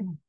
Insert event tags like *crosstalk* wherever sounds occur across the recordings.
Mm-hmm.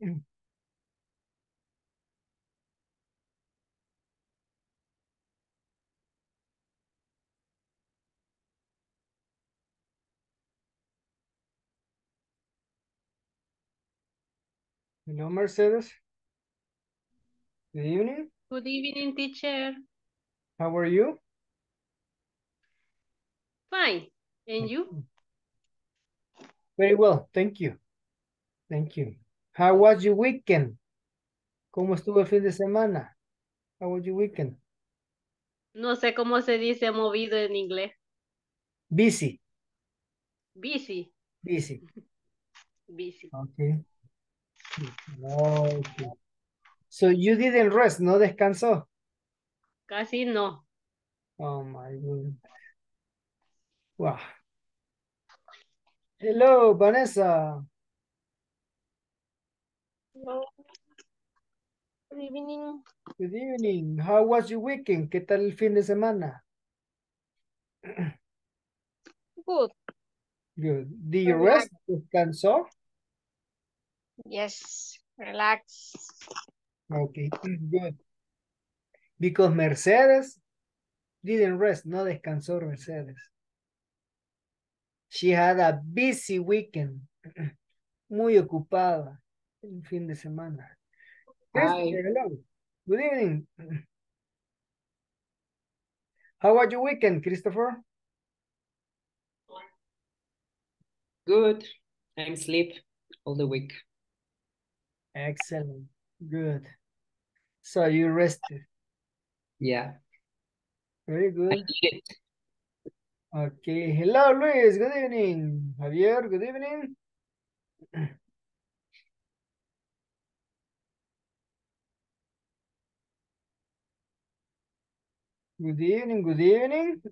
*clears throat* Hello, Mercedes. Good evening. Good evening, teacher. How are you? Fine. And you? Very well, thank you. Thank you. How was your weekend? ¿Cómo estuvo el fin de semana? How was your weekend? No sé cómo se dice movido en inglés. Busy. Busy. Busy. *laughs* Busy. Okay. Okay. So you didn't rest, no descansó. Casi no. Oh my goodness. Wow. Hello, Vanessa. Hello. Good evening. Good evening. How was your weekend? ¿Qué tal el fin de semana? *clears throat* Good. Good. Did you Relax. rest? ¿Descansó? Yes. Relax. Okay, *clears throat* good. Because Mercedes didn't rest, no descansó Mercedes. She had a busy weekend. *clears throat* Muy ocupada el fin de semana. Hello. Good evening. How was your weekend, Christopher? Good. I'm sleep all the week. Excellent. Good. So you rested. Yeah. Very I good. did it. Okay. Hello, Luis. Good evening. Javier, good evening. *clears throat* Good evening, good evening.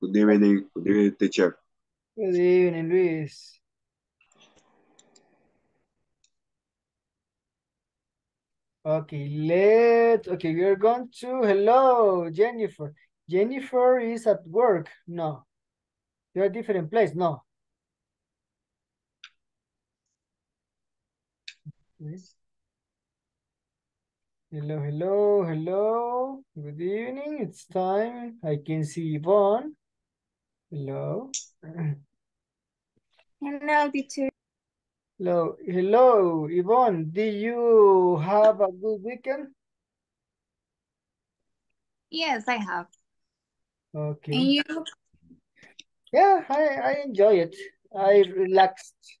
Good evening, good evening, teacher. Good evening, Luis. Okay, let okay, we are going to hello, Jennifer. Jennifer is at work. No. You're a different place. No. Yes. Hello, hello, hello. Good evening. It's time. I can see Yvonne. Hello. Hello, teacher. Hello, hello, Yvonne. Did you have a good weekend? Yes, I have. Okay. And you? Yeah, I, I enjoy it. I relaxed.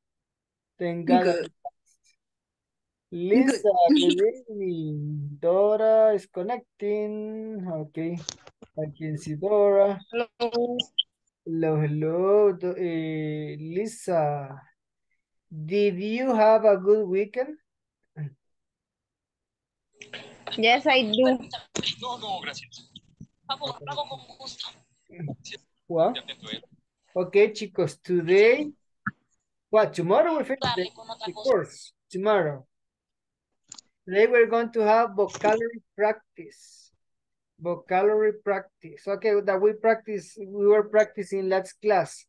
Thank God. Good. Lisa, good evening. Dora is connecting. Okay. I can see Dora. Hello. Hello, hello. Eh, Lisa, did you have a good weekend? Yes, I do. Well, okay, chicos, today, what, tomorrow we finish the, the course, tomorrow. Today we're going to have vocabulary practice. Vocabulary practice. Okay, that we practice, we were practicing last class.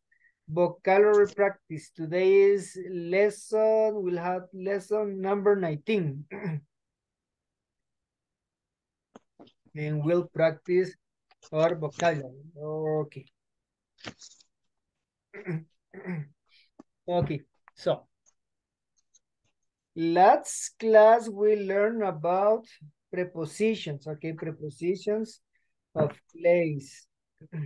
Vocabulary practice. Today is lesson, we'll have lesson number 19. *clears throat* and we'll practice our vocabulary. Okay. *clears throat* okay, so last class we learned about prepositions, okay, prepositions of place. *clears throat*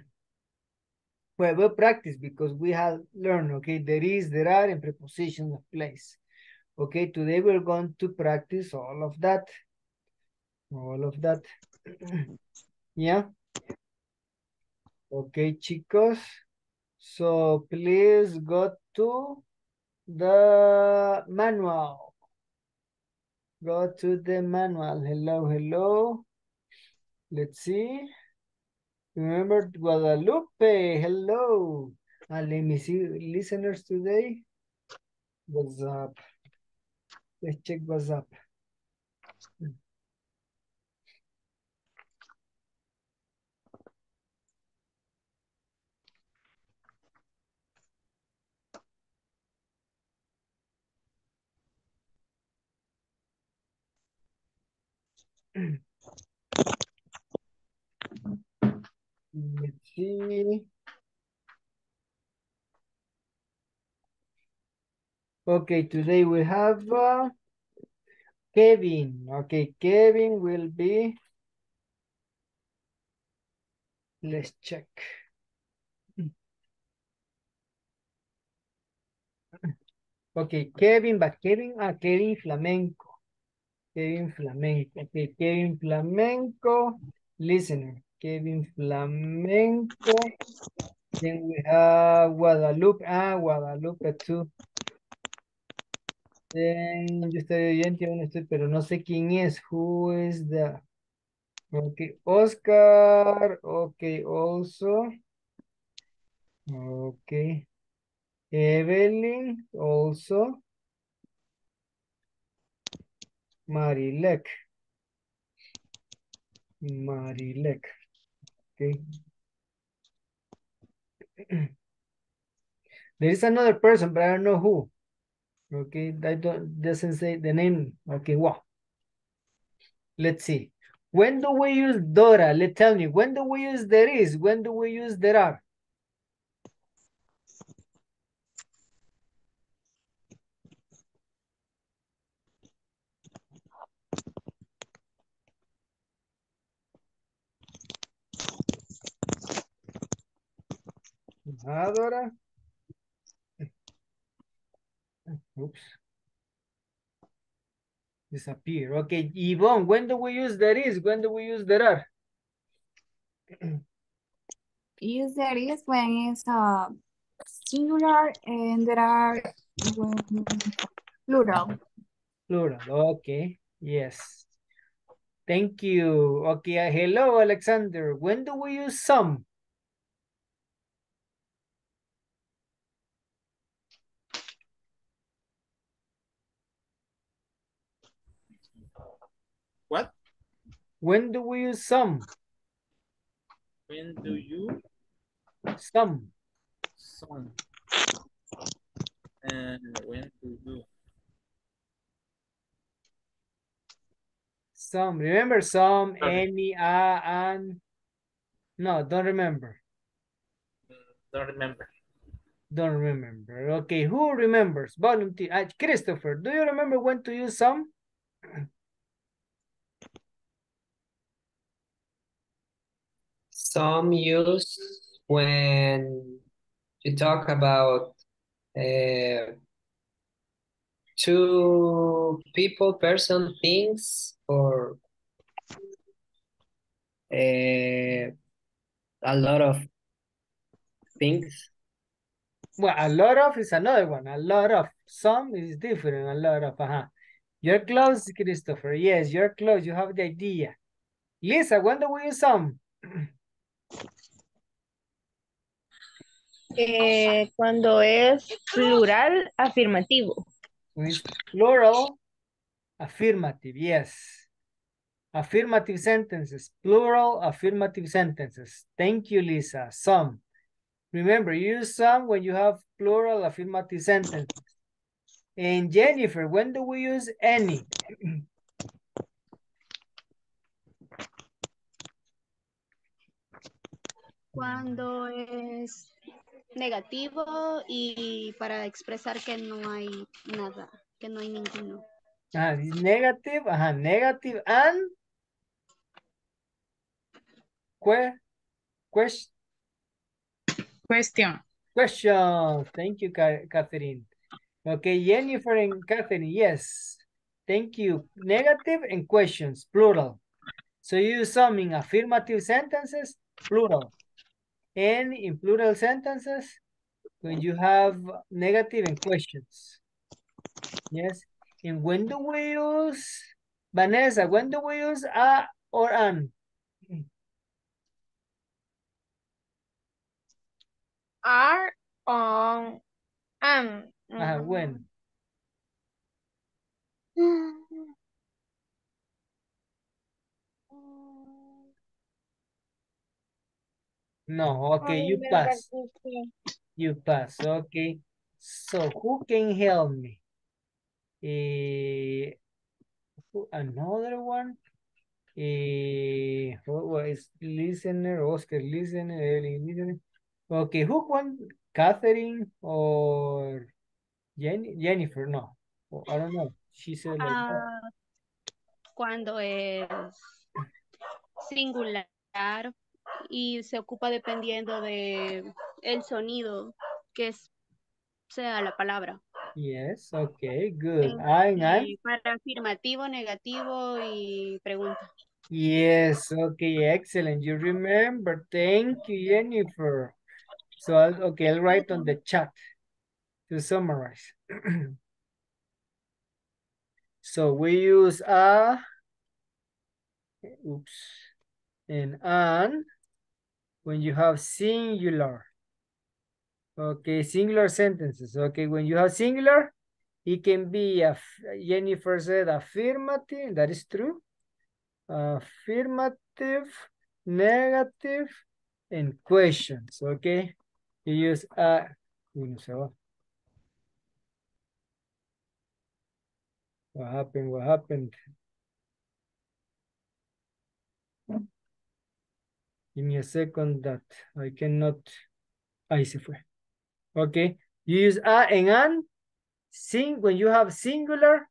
Well, we'll practice because we have learned, okay, there is, there are, and prepositions of place. Okay, today we're going to practice all of that. All of that. *clears throat* yeah. Okay, chicos. So please go to the manual. Go to the manual. Hello, hello. Let's see. Remember Guadalupe. Hello. And let me see listeners today. What's up? Let's check what's up. Let's see. Okay, today we have uh, Kevin. Okay, Kevin will be. Let's check. Okay, Kevin, but Kevin, ah, Kevin Flamenco. Kevin Flamenco. Okay, Kevin Flamenco. Listener. Kevin Flamenco. Then we have Guadalupe. Ah, Guadalupe too. Then yo estoy oyente, aún estoy, pero no sé quién es. Who is the... Okay, Oscar. Okay, also. Okay. Evelyn, also. Marilek. Marilek. Okay. *clears throat* There is another person, but I don't know who. Okay, that don't, doesn't say the name. Okay, wow. Let's see. When do we use Dora? Let tell me. When do we use there is? When do we use there are? Ah, Dora. Oops. Disappear. Okay, Yvonne, when do we use there is? When do we use there are? Use there is when it's uh, singular and there are when plural. Plural, okay, yes. Thank you. Okay, hello, Alexander. When do we use some? When do we use some? When do you Some. some? And when do you? Some. Remember some, Okay. any, a, and. No, don't remember. Don't remember. Don't remember. Okay, who remembers? Volunteer. Uh, Christopher, do you remember when to use some? Some use when you talk about uh, two people, person, things, or uh, a lot of things. Well, a lot of is another one. A lot of. Some is different. A lot of. Uh-huh. You're close, Christopher. Yes, you're close. You have the idea. Lisa, when do we use some? *clears throat* Eh, cuando es plural afirmativo. Plural, affirmative, yes. Affirmative sentences, plural affirmative sentences. Thank you, Lisa. Some. Remember, use some when you have plural affirmative sentences. And Jennifer, when do we use any? *clears throat* Cuando es negativo y para expresar que no hay nada, que no hay ninguno. Ah, negative, ajá, negative and que, question, Question. question. Thank you, Ca- Catherine. Okay, Jennifer and Catherine, yes. Thank you. Negative and questions, plural. So you use some in affirmative sentences, plural. And in plural sentences, when you have negative and questions. Yes. And when do we use, Vanessa, when do we use a or an? Are on am. Ajá, uh-huh, when? Mm-hmm. No, okay, you pass. You pass, okay. So who can help me? Eh, who- another one? Eh, what was listener, Oscar listener, Evelyn listener. Okay, who one? Catherine or Jenny, Jennifer? No, Oh, I don't know. She said like that. Ah, cuando es singular y se ocupa dependiendo de el sonido que es, sea la palabra. Yes, okay, good. Y para afirmativo, negativo y pregunta. yes, okay, excellent. You remember. Thank you, Jennifer. So, I'll, okay, I'll write on the chat to summarize. *clears throat* So we use a, oops, and an when you have singular. Okay, singular sentences. Okay, when you have singular, it can be, a, Jennifer said affirmative, that is true. Affirmative, negative, and questions, okay? You use a. What happened? What happened? Give me a second that I cannot. Ahí se fue. Okay. You use a and an sing when you have singular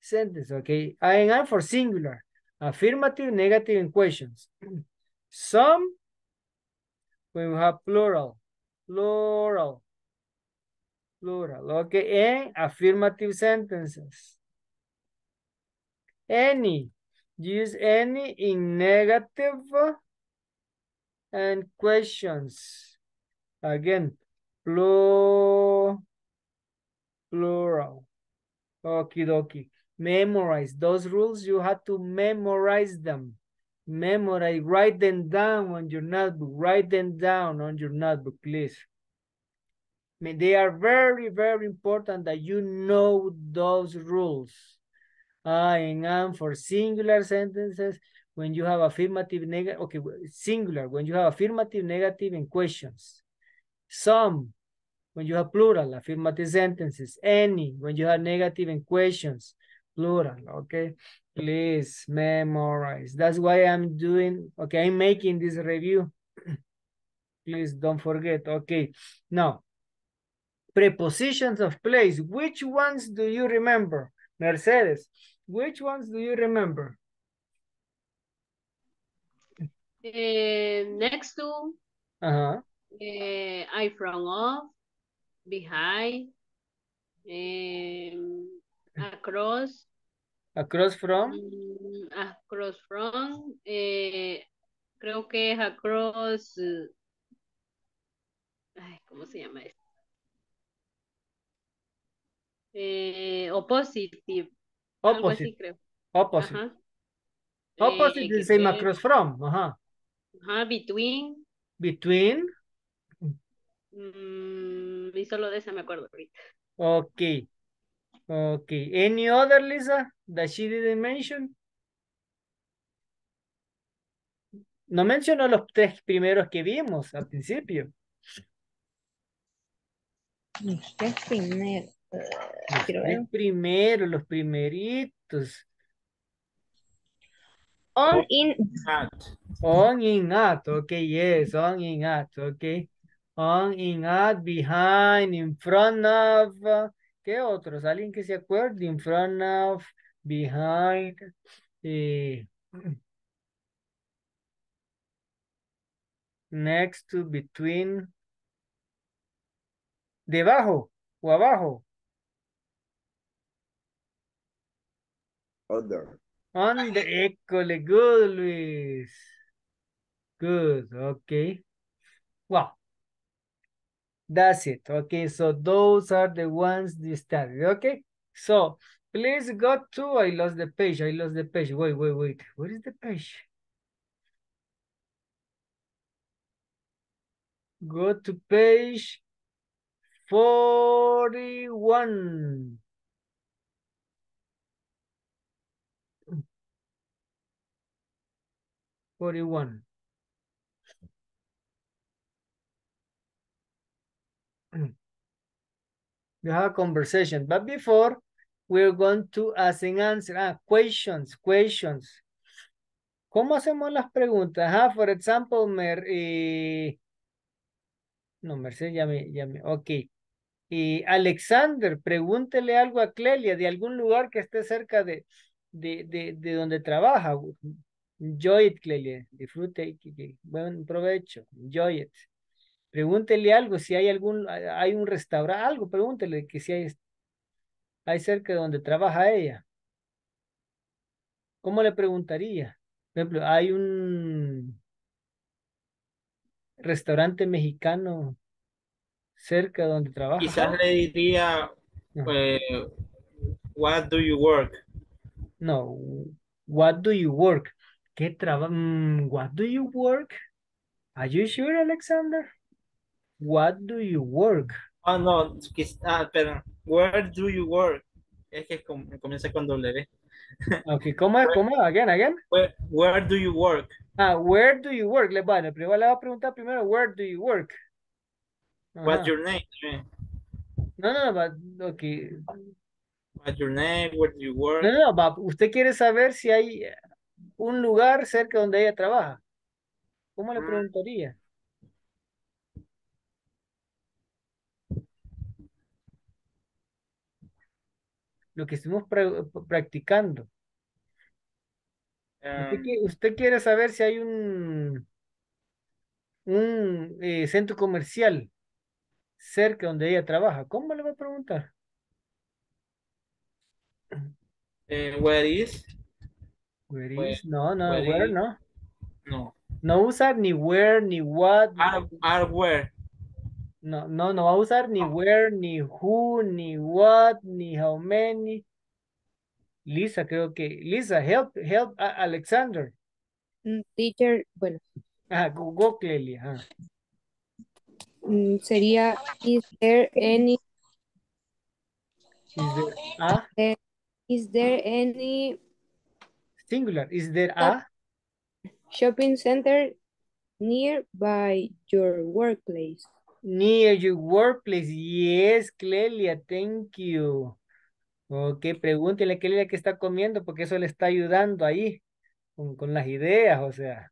sentence. Okay. A and an for singular. Affirmative, negative, and questions. *clears throat* Some when we have plural. Plural. Plural. Okay. And affirmative sentences. Any. Use any in negative and questions. Again, plu plural. Okie dokie. Memorize those rules. You have to memorize them. Memorize. Write them down on your notebook. Write them down on your notebook, please. I mean, they are very, very important that you know those rules. I and am for singular sentences. When you have affirmative, negative, okay, singular. When you have affirmative, negative, and questions. Some, when you have plural, affirmative sentences. Any, when you have negative and questions, plural, okay? Please memorize. That's why I'm doing, okay, I'm making this review. *clears throat* Please don't forget, okay? Now, prepositions of place. Which ones do you remember? Mercedes, which ones do you remember? Eh, next to, Uh-huh. eh, I front of, behind, em, across, Across from? mm, across from, eh, creo que es across, eh, ay, ¿cómo se llama esto? Eh, oppositive, algo así Opposite. creo. Opposite. Ajá. Opposite Eh, is the que same across from. Ajá. Ajá, between, Between. mm, y solo de esa me acuerdo ahorita. Okay. Okay. Any other, Lisa, that she didn't mention? No mencionó los tres primeros que vimos al principio. Los tres ver. primeros, los primeritos. On, in, At. On, in, at. Okay, yes, on, in, at. Okay. On, in, at, behind, in front of. ¿Qué otros? ¿Alguien que se acuerde? In front of, behind. eh, next to, between. Debajo o abajo. Under. On the école, good, Luis. Good, okay. Wow. That's it. Okay, so those are the ones you studied. Okay, so please go to. I lost the page. I lost the page. Wait, wait, wait. Where is the page? Go to page 41. Forty-one. *clears throat* We have a conversation, but before we're going to ask and answer. Ah, questions, questions. ¿Cómo hacemos las preguntas? Ah, for example, Mer, eh, no, Mercedes, ya me, ya ok. Y Alexander, pregúntele algo a Clelia de algún lugar que esté cerca de, de, de, de donde trabaja. Enjoy it, Clelia. Disfrute, buen provecho. Enjoy it. Pregúntele algo, si hay algún, hay un restaurante, algo, pregúntele que si hay, hay cerca de donde trabaja ella. ¿Cómo le preguntaría? Por ejemplo, hay un restaurante mexicano cerca de donde trabaja. Quizás le diría, eh, what do you work? No, what do you work? ¿Qué trabajo? what do you work? Are you sure, Alexander? What do you work? Ah, no, ah, pero, where do you work? Es que com- comienza con W. *laughs* Okay, ¿cómo es? ¿Cómo? Again, again. Where, where do you work? Ah, where do you work? Le, bueno, primero le voy a preguntar primero, where do you work? What's your name? No, no, no, but, okay. What's your name? Where do you work? No, no, no, but usted quiere saber si hay un lugar cerca donde ella trabaja. ¿Cómo le Ah. preguntaría? Lo que estuvimos pra- practicando. Usted, qui- usted quiere saber si hay un, un eh, centro comercial cerca donde ella trabaja. ¿Cómo le voy a preguntar? Eh, where is? Where Where- is? No, no, where where, is- no. No. No usa ni where, ni what. Are, are where? No, no, no va a usar ni where, ni who, ni what, ni how many. Lisa, creo que. Lisa, help, help Alexander. Mm, Teacher, bueno, Ah, go, go, Clelia. ajá. mm, sería, is there any, Is there a is there any singular? Is there a? shopping center nearby your workplace? Near your workplace. Yes, Clelia, thank you. Ok, pregúntele a Clelia qué está comiendo porque eso le está ayudando ahí con, con las ideas, o sea.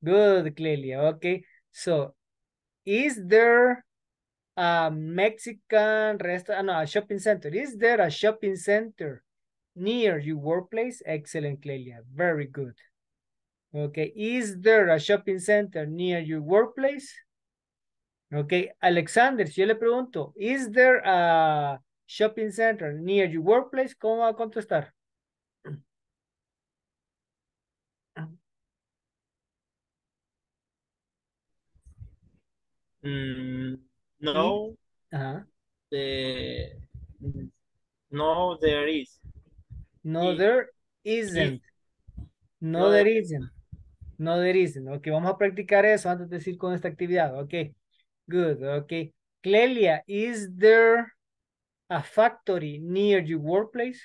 Good, Clelia. Ok, so, is there a Mexican restaurant? No, a shopping center. Is there a shopping center near your workplace? Excellent, Clelia. Very good. Okay, is there a shopping center near your workplace? Okay, Alexander, si yo le pregunto, is there a shopping center near your workplace? ¿Cómo va a contestar? Mm, no, Ajá. the, no, there is. No, there isn't. No, No, there there- isn't. No, there isn't. Ok, vamos a practicar eso antes de decir con esta actividad. Ok, good. Ok. Clelia, is there a factory near your workplace?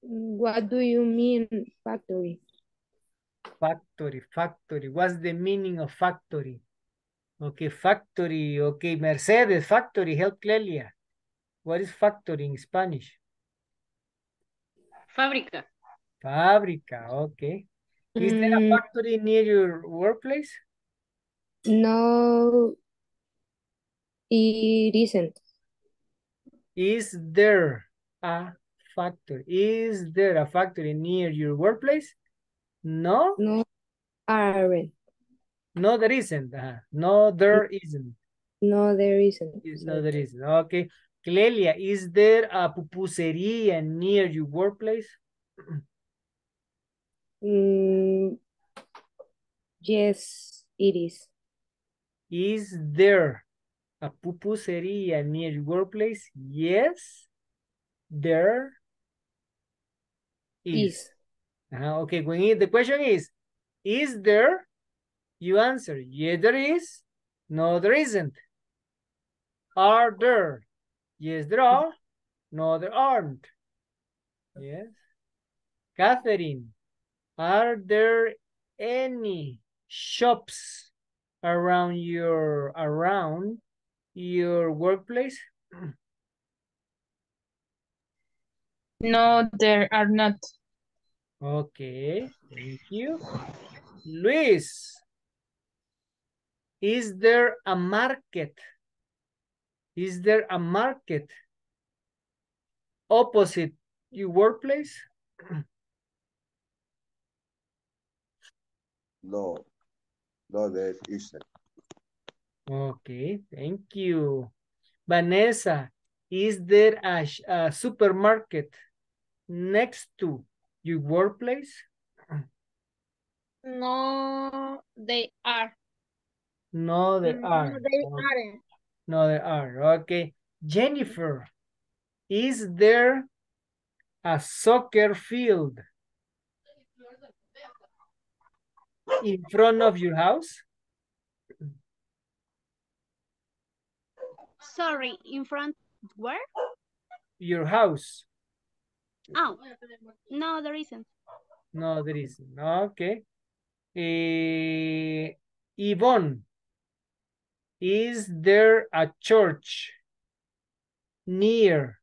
What do you mean factory? Factory, factory. What's the meaning of factory? Okay, factory. Okay, Mercedes, factory. Help Clelia. What is factory in Spanish? Fábrica. Fábrica, okay. Is there a Mm, factory near your workplace? no, it isn't. Is there a factory? Is there a factory near your workplace? No, No, aren't. No, there isn't. Ajá. No, there isn't. No, there isn't. No, there isn't. Okay. Clelia, is there a pupusería near your workplace? Mm, yes, it is. Is there a pupusería near your workplace? Yes, there is. Is. Uh-huh, okay, when it- the question is, is there? You answer, yes, there is. No, there isn't. Are there? Yes, there are. No, there aren't. Yes. Catherine, are there any shops around your around your workplace? *clears throat* No, there are not. Okay, thank you. Luis, is there a market? Is there a market opposite your workplace? *clears throat* No, no, there isn't. Okay, thank you. Vanessa, is there a, a supermarket next to your workplace? No, they are. No, there No, are. they aren't. No, there are. Okay. Jennifer, is there a soccer field in front of your house? Sorry, in front, where? Your house? Oh, no, there isn't. No, there isn't. Okay. Eh, Yvonne, is there a church near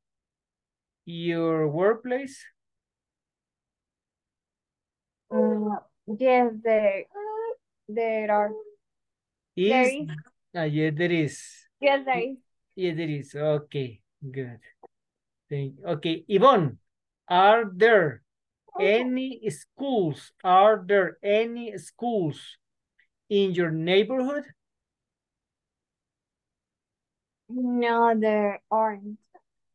your workplace? Uh, yes, there, there are. There Is, is. ah, yeah, there is. Yes, there is. Yeah, there is. Okay, good. Thank you. Okay, Yvonne, are there any schools? Are there any schools in your neighborhood? No, there aren't.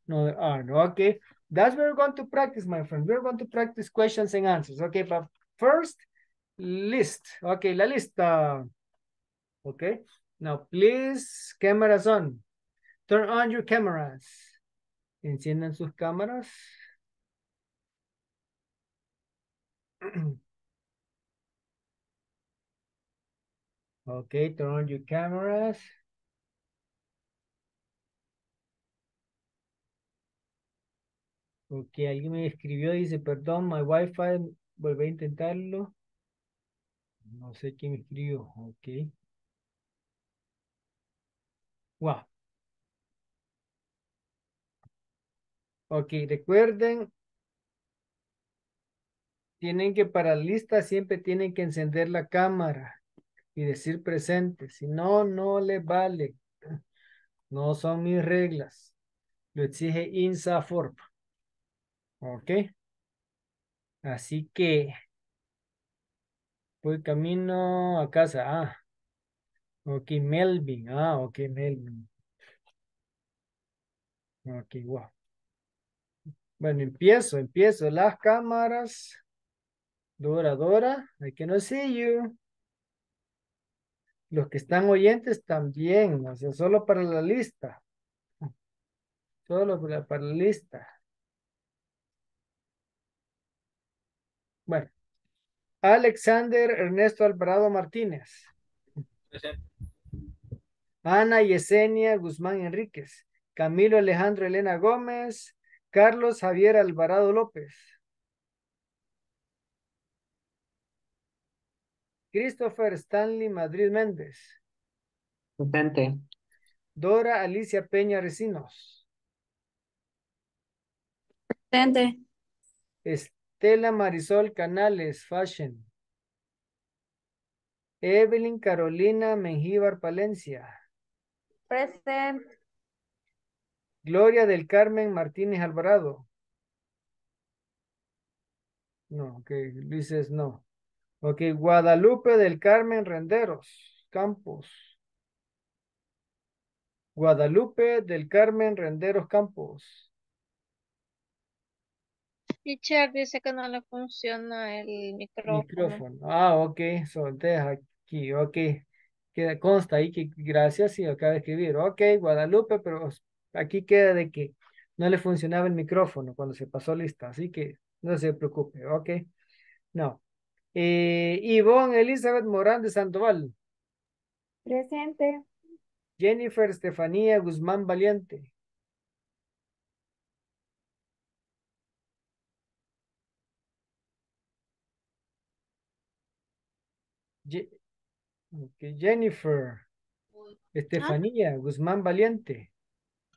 No, there aren't. Okay. That's where we're going to practice, my friend. We're going to practice questions and answers. Okay, but first, list. Okay, la lista. Okay. Now, please, cameras on. Turn on your cameras. Enciendan sus cámaras. *clears throat* Okay, turn on your cameras. Ok, alguien me escribió, dice, perdón, my wifi, volví a intentarlo. No sé quién me escribió, ok. Wow. Ok, recuerden, tienen que para lista siempre tienen que encender la cámara y decir presente, si no, no le vale. No son mis reglas. Lo exige INSAFORP. Ok. Así que voy camino a casa. Ah. Ok, Melvin. Ah, ok, Melvin. Ok, wow. Bueno, empiezo, empiezo. Las cámaras. Dora, Dora. I cannot see you. Los que están oyentes también. O sea, solo para la lista. Solo para, para la lista. Bueno. Alexander Ernesto Alvarado Martínez. Presente. Ana Yesenia Guzmán Enríquez. Camilo Alejandro Elena Gómez. Carlos Javier Alvarado López. Christopher Stanley Madrid Méndez. Presente. Dora Alicia Peña Recinos. Presente. Estela Marisol Canales Fashion. Evelyn Carolina Mengíbar Palencia. Present. Gloria del Carmen Martínez Alvarado. No, ok, dices no. Ok, Guadalupe del Carmen Renderos Campos. Guadalupe del Carmen Renderos Campos. Teacher dice que no le funciona el micrófono. Micrófono. Ah, ok, so, deja aquí, ok. Queda, consta ahí que gracias, sí, acaba de escribir. Ok, Guadalupe, pero aquí queda de que no le funcionaba el micrófono cuando se pasó lista, así que no se preocupe, ok. No. Eh, Ivonne Elizabeth Morán de Sandoval. Presente. Jennifer Estefanía Guzmán Valiente. Jennifer Estefanía Guzmán Valiente.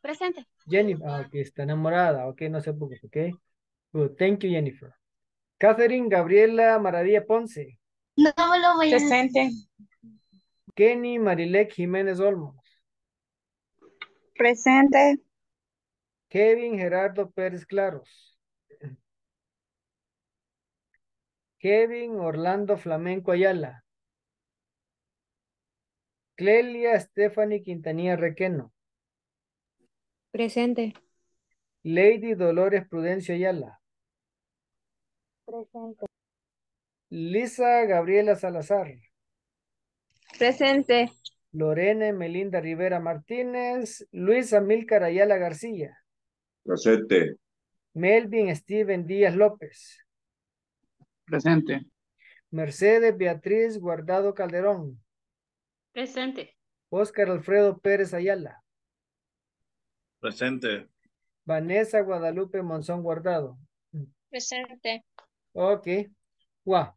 Presente. Jennifer, ah, ok, está enamorada, ok, no se preocupe, ok. Good, thank you, Jennifer. Catherine Gabriela Maravilla Ponce. No lo voy a Presente. Kenny Marilek Jiménez Olmos. Presente. Kevin Gerardo Pérez Claros. Kevin Orlando Flamenco Ayala. Clelia Stephanie Quintanilla Requeno. Presente. Lady Dolores Prudencio Ayala. Presente. Lisa Gabriela Salazar. Presente. Lorena Melinda Rivera Martínez. Luis Amílcar Ayala García. Presente. Melvin Steven Díaz López. Presente. Mercedes Beatriz Guardado Calderón. Presente. Óscar Alfredo Pérez Ayala. Presente. Vanessa Guadalupe Monzón Guardado. Presente. Okay. Wow.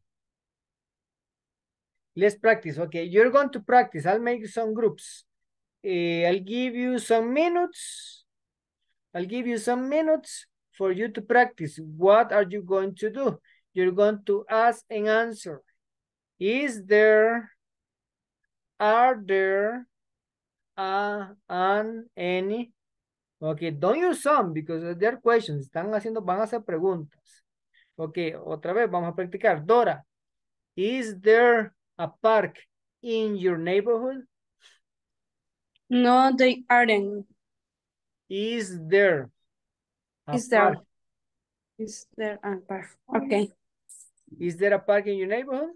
Let's practice. Okay, you're going to practice. I'll make some groups. Eh, I'll give you some minutes. I'll give you some minutes for you to practice. What are you going to do? You're going to ask and answer. Is there, are there, uh, an, any? Okay, don't use some because they're questions. Están haciendo, van a hacer preguntas. Ok, otra vez vamos a practicar. Dora, is there a park in your neighborhood? No, they aren't. Is there Is there? park? Is there a park? Okay. Is there a park in your neighborhood?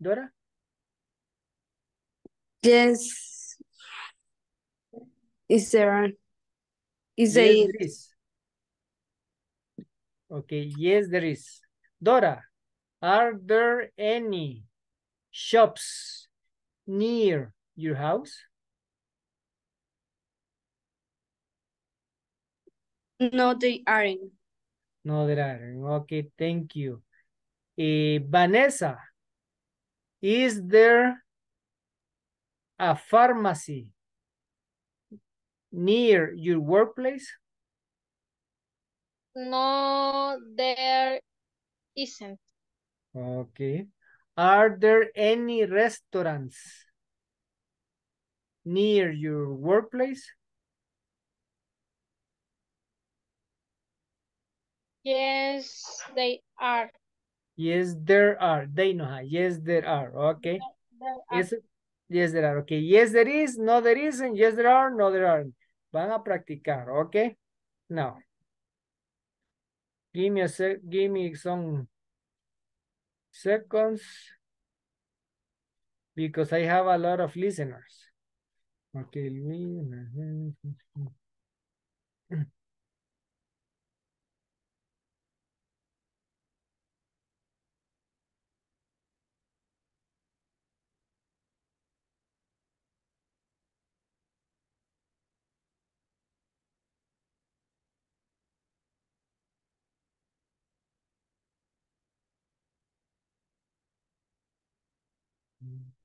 Dora? Yes. Is there? Is yes, there? there is. Okay, yes, there is. Dora, are there any shops near your house? No, they aren't. No, there aren't. Okay, thank you. Eh, Vanessa, is there a pharmacy near your workplace? No, there isn't. Okay. Are there any restaurants near your workplace? Yes, they are. Yes, there are. They know how. Yes, there are. Okay. There are. Yes, there are. Okay. Yes, there is. No, there isn't. Yes, there are. No, there aren't. Van a practicar. Okay. Now. Give me a sec. Give me some seconds. Because I have a lot of listeners. Okay. Luis.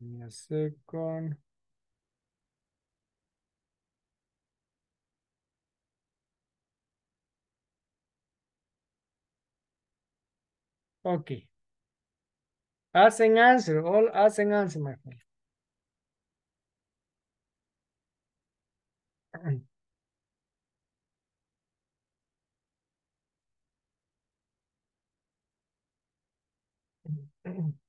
Give me a second. Okay. Ask and answer. All ask and answer, my friend. *clears throat*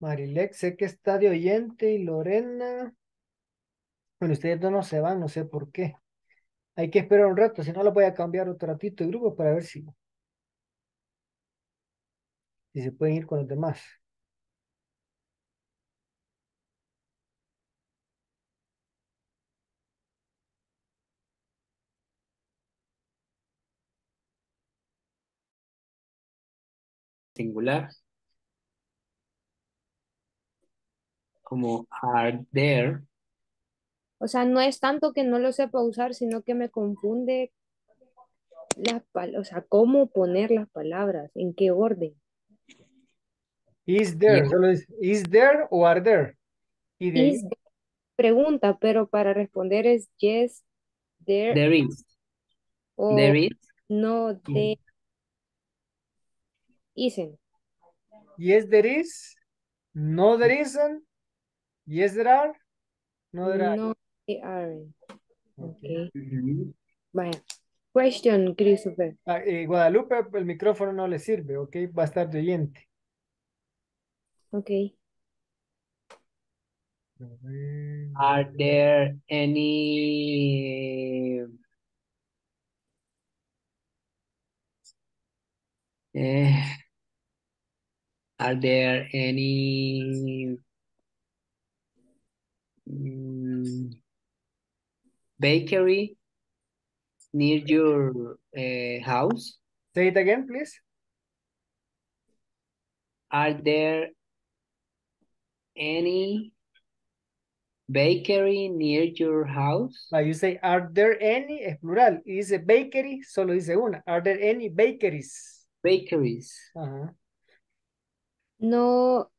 Marilex, sé que está de oyente y Lorena. Bueno, ustedes dos no se van, no sé por qué. Hay que esperar un rato, si no lo voy a cambiar otro ratito de grupo para ver si, si se pueden ir con los demás. Singular. Como are there. O sea, no es tanto que no lo sepa usar, sino que me confunde las pal- o sea, cómo poner las palabras, en qué orden. Is there, Yeah. solo es, is there o are there. Y de Is pregunta, pero para responder es yes, there, There is. o There is. no, there isn't. yes there is, no there isn't, yes there are, no there are. No, they aren't. Okay. Okay. Vaya. Question, Christopher. Ah, eh, Guadalupe, el micrófono no le sirve, ok, va a estar de oyente. Ver. Are there any eh, are there any mm, bakery near your uh, house? Say it again, please. Are there any bakery near your house? Ah, you say, are there any, es plural, y dice bakery, solo dice una. Are there any bakeries? Bakeries. Ajá. No,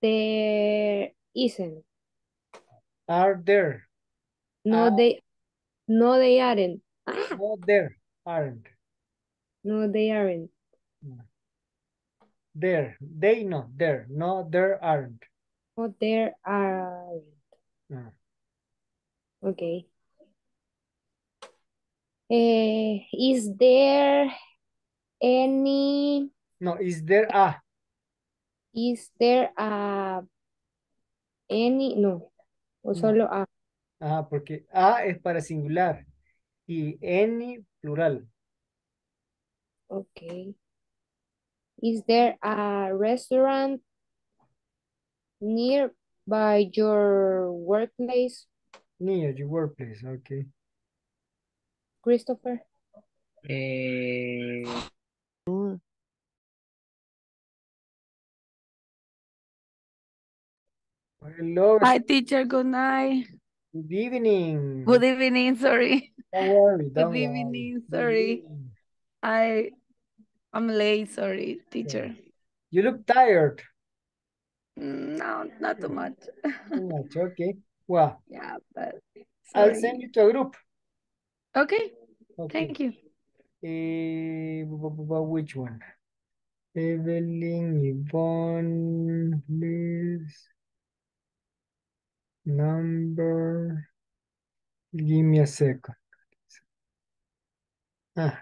there isn't. Are there? No, Ah. they, no, they aren't. Ah, No, there aren't. no, they aren't. There, they no, there, no, there aren't. No, there aren't. Ah. Okay. Eh, is there any, No, is there a? is there a, any, no, o No. solo a, Ajá, porque a es para singular y any plural. okay. Is there a restaurant nearby your workplace, Near your workplace, okay. Christopher? Eh, Hello, Hi, teacher. Good night. good evening. Good evening. Sorry. Don't worry, *laughs* Good don't worry. evening. Good Sorry. evening. I I'm late. Sorry, teacher. You look tired. Mm, No, not too much. Too *laughs* much, okay. Well, Yeah, but Sorry. I'll send you to a group. Okay. Okay. Thank you. Bu- which one? Evelyn, Yvonne, Liz. Number. Give me a second. Ah,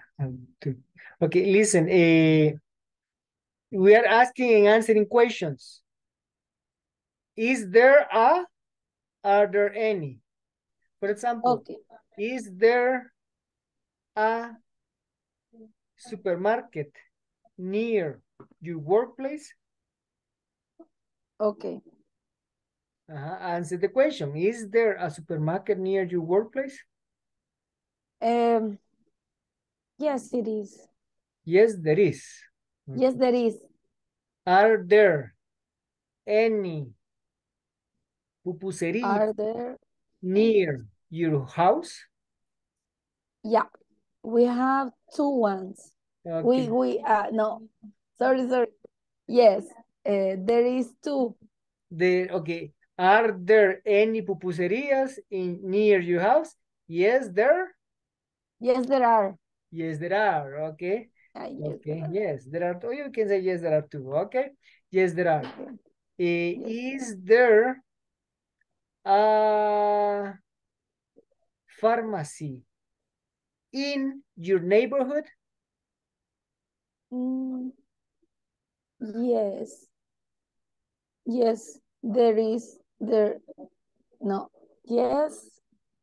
Okay, listen. eh, we are asking and answering questions. Is there a? Are there any? For example, Okay. is there a supermarket near your workplace? Okay. Uh-huh. Answer the question. Is there a supermarket near your workplace? Um. Yes, it is. Yes, there is. Yes, there is. Are there any pupuserías Are there? near your house? Yeah. We have two ones. We Okay. we uh no. Sorry, sorry. Yes. Uh, there is two. The, okay. Are there any pupuserías in near your house? Yes, there. Yes, there are. Yes, there are. Okay. Ah, yes, Okay. there are. Yes, there are. Or you can say yes, there are two. Okay. Yes, there are. Okay. Eh, Yes. is there a pharmacy in your neighborhood? Mm, yes. Yes, there is there. No. Yes.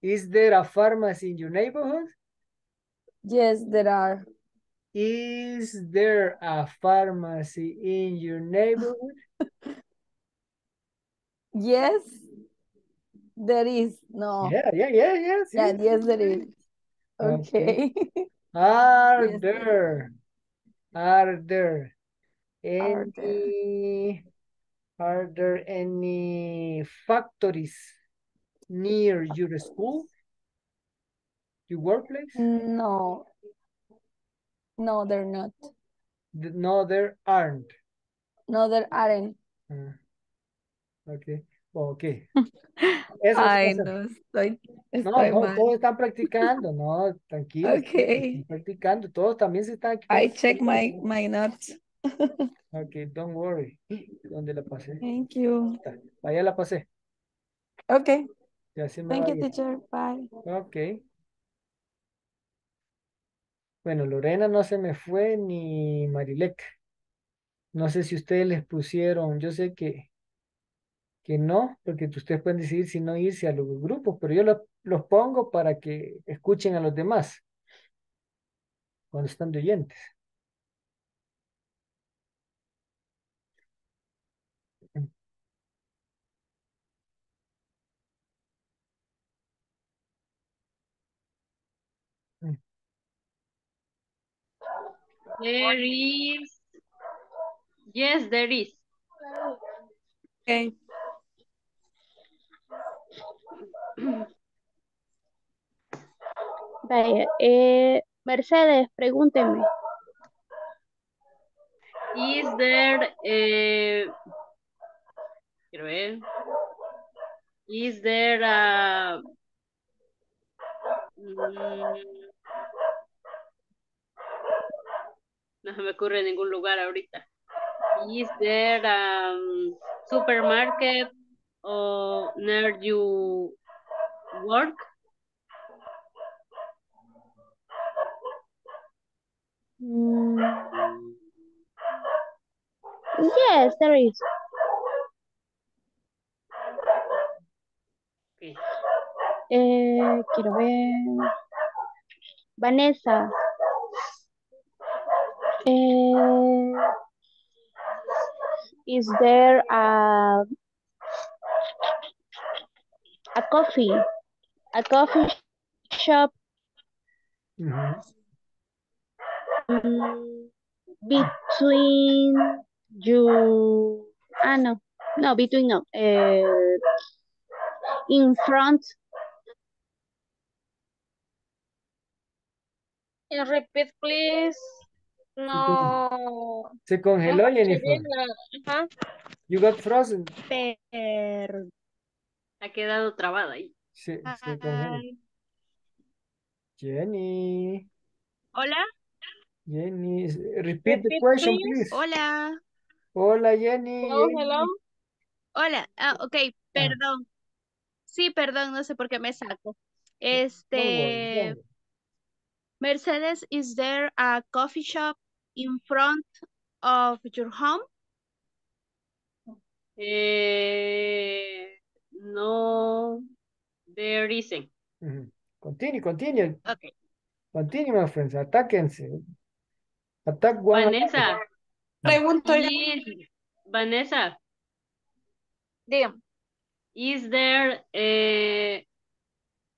Is there a pharmacy in your neighborhood? Yes, there are. Is there a pharmacy in your neighborhood? *laughs* Yes, there is. No. Yeah, yeah, yeah, see, Yeah, yes, there is. Okay. Okay. *laughs* Are Yes, there is. there, are there Are there? any, are there any factories near your school? your workplace? No. No, they're not. No, there aren't. No, there aren't. Ah, ok, ok. *laughs* Eso, Ay, eso. no, estoy, No, estoy no, mal. todos están practicando, no, tranquilo. *laughs* Okay. Practicando, todos también se están I check my, my notes. Ok, don't worry. ¿Dónde la pasé? Thank you. Allá la pasé. Me Thank you, bien. teacher. Bye. Ok. Bueno, Lorena no se me fue ni Marilek. No sé si ustedes les pusieron, yo sé que, que no, porque ustedes pueden decidir si no irse a los grupos, pero yo los, los pongo para que escuchen a los demás cuando están de oyentes. There is. Yes, there is. Okay. Vaya, eh, Mercedes, pregúnteme. Is there eh, quiero ver. Is there a mm, no se me ocurre en ningún lugar ahorita. Is there a um, supermarket or near you work? Mm. Yes, there is. Okay. Eh, quiero ver. Vanessa. Eh, is there a a coffee? A coffee shop? Mm, between you ah no no between no eh, in front. Eh, Repeat, please. No. Se congeló, Jennifer. ajá. You got frozen. per Ha quedado trabada ahí. Se, se congeló. Jenny. Hola. Jenny. Repeat the Repeat, question, please. please. Hola. Hola, Jenny. Hello, Jenny. hello. Hola. Ah, ok, perdón. Sí, perdón, no sé por qué me saco. Este. Mercedes, is there a coffee shop in front of your home? Eh, no, there isn't. Continue, continue. Okay. Continue, my friends. Atáquense. Attack one. Vanessa, Pregunto Vanessa, Dígame. is there a,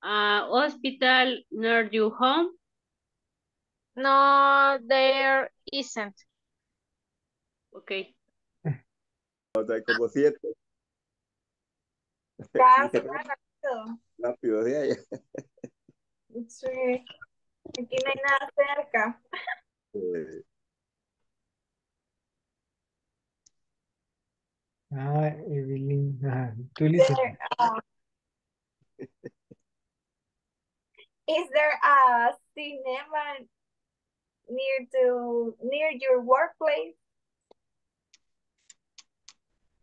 a hospital near your home? No, there isn't. Okay. O sea, como siete. *laughs* Casi, rápido. Rápido, de ahí. Sí. Aquí no hay nada cerca. Ah, Evelyn. Ajá. Tú. There, uh, is there a cinema near to near your workplace?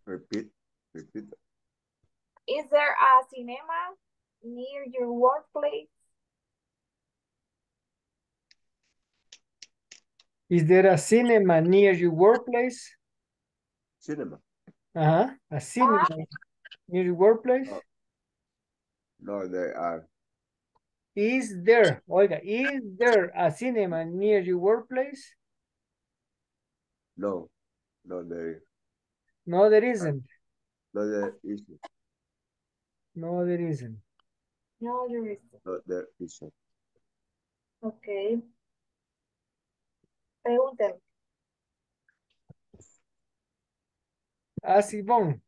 Repeat, repeat. Is there a cinema near your workplace? Is there a cinema near your workplace? Cinema. Uh huh. A cinema near your workplace? No, there are. Is there, oiga, is there a cinema near your workplace? No, no, there, No, there isn't. no, there isn't. No, there isn't. No, there isn't. No, there isn't. Okay. Pregúntame. Ah, Simón.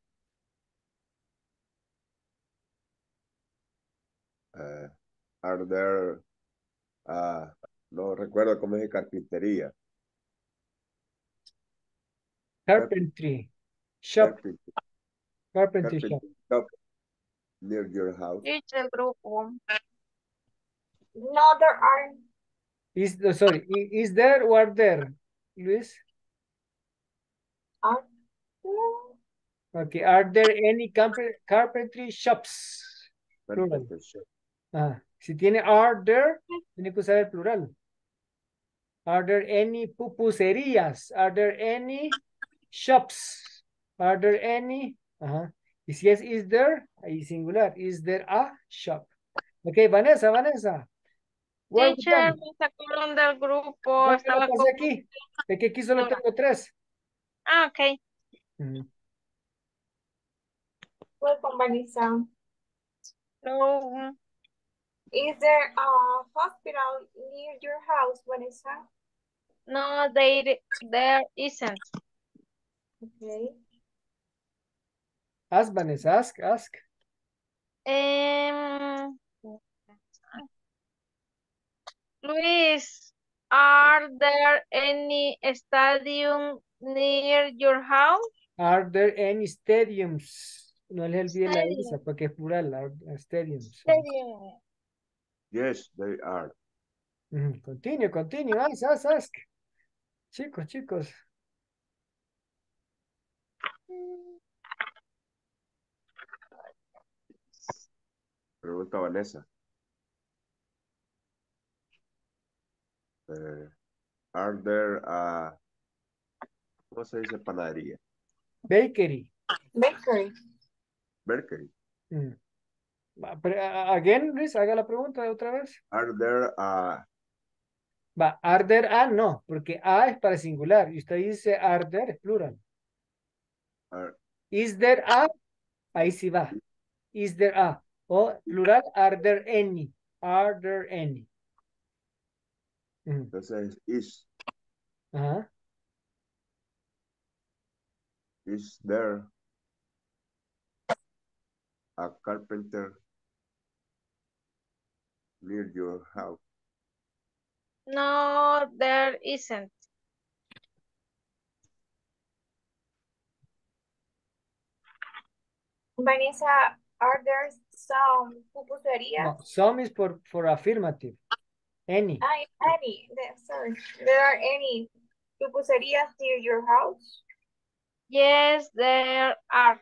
Uh, are there Ah, no recuerdo cómo es de carpintería. Carpentry. Shop. Carpentry, Carpentry shop. carpentry shop near your house. Teacher grupo. No, there aren't. Is, oh, sorry, is there or are there? Luis? Are there? Okay, are there any carpe- carpentry shops? Plural. Carpenter shop. Ah, si tiene are there, tiene que usar el plural. Are there any pupuserías? Are there any shops? Are there any? Ajá. Y si es is there, ahí singular. Is there a shop? Ok, Vanessa, Vanessa. Teacher, me sacaron del grupo. No, Estaba aquí. Es que aquí solo tengo tres. Ah, ok. Ujú. welcome, Vanessa. So, Is there a hospital near your house, Vanessa? no, they, there isn't. Okay. Ask, Vanessa, ask, ask. Um, Luis, are there any stadium near your house? Are there any stadiums? No les olvide la Stadium. isa porque es plural, are- are stadiums. Stadium. Yes, they are. Continue, continue, ask, ask, ask. Chicos, chicos. Pregunta Vanessa. Eh, are there, ah, ¿cómo se dice panadería? Bakery. Bakery. Bakery. Mm. Again, Luis, haga la pregunta otra vez. Are there, ah, Va, are there a no, porque a es para singular y usted dice are there es plural. are, Is there a? Ahí sí va. Is there a? O plural, are there any? Are there any? Entonces, is, Ajá. is there a carpenter near your house? No, there isn't. Vanessa, are there some pupuserias? No, some is for, for affirmative. Any. I, any, sorry. There are any pupuserias near your house? Yes, there are.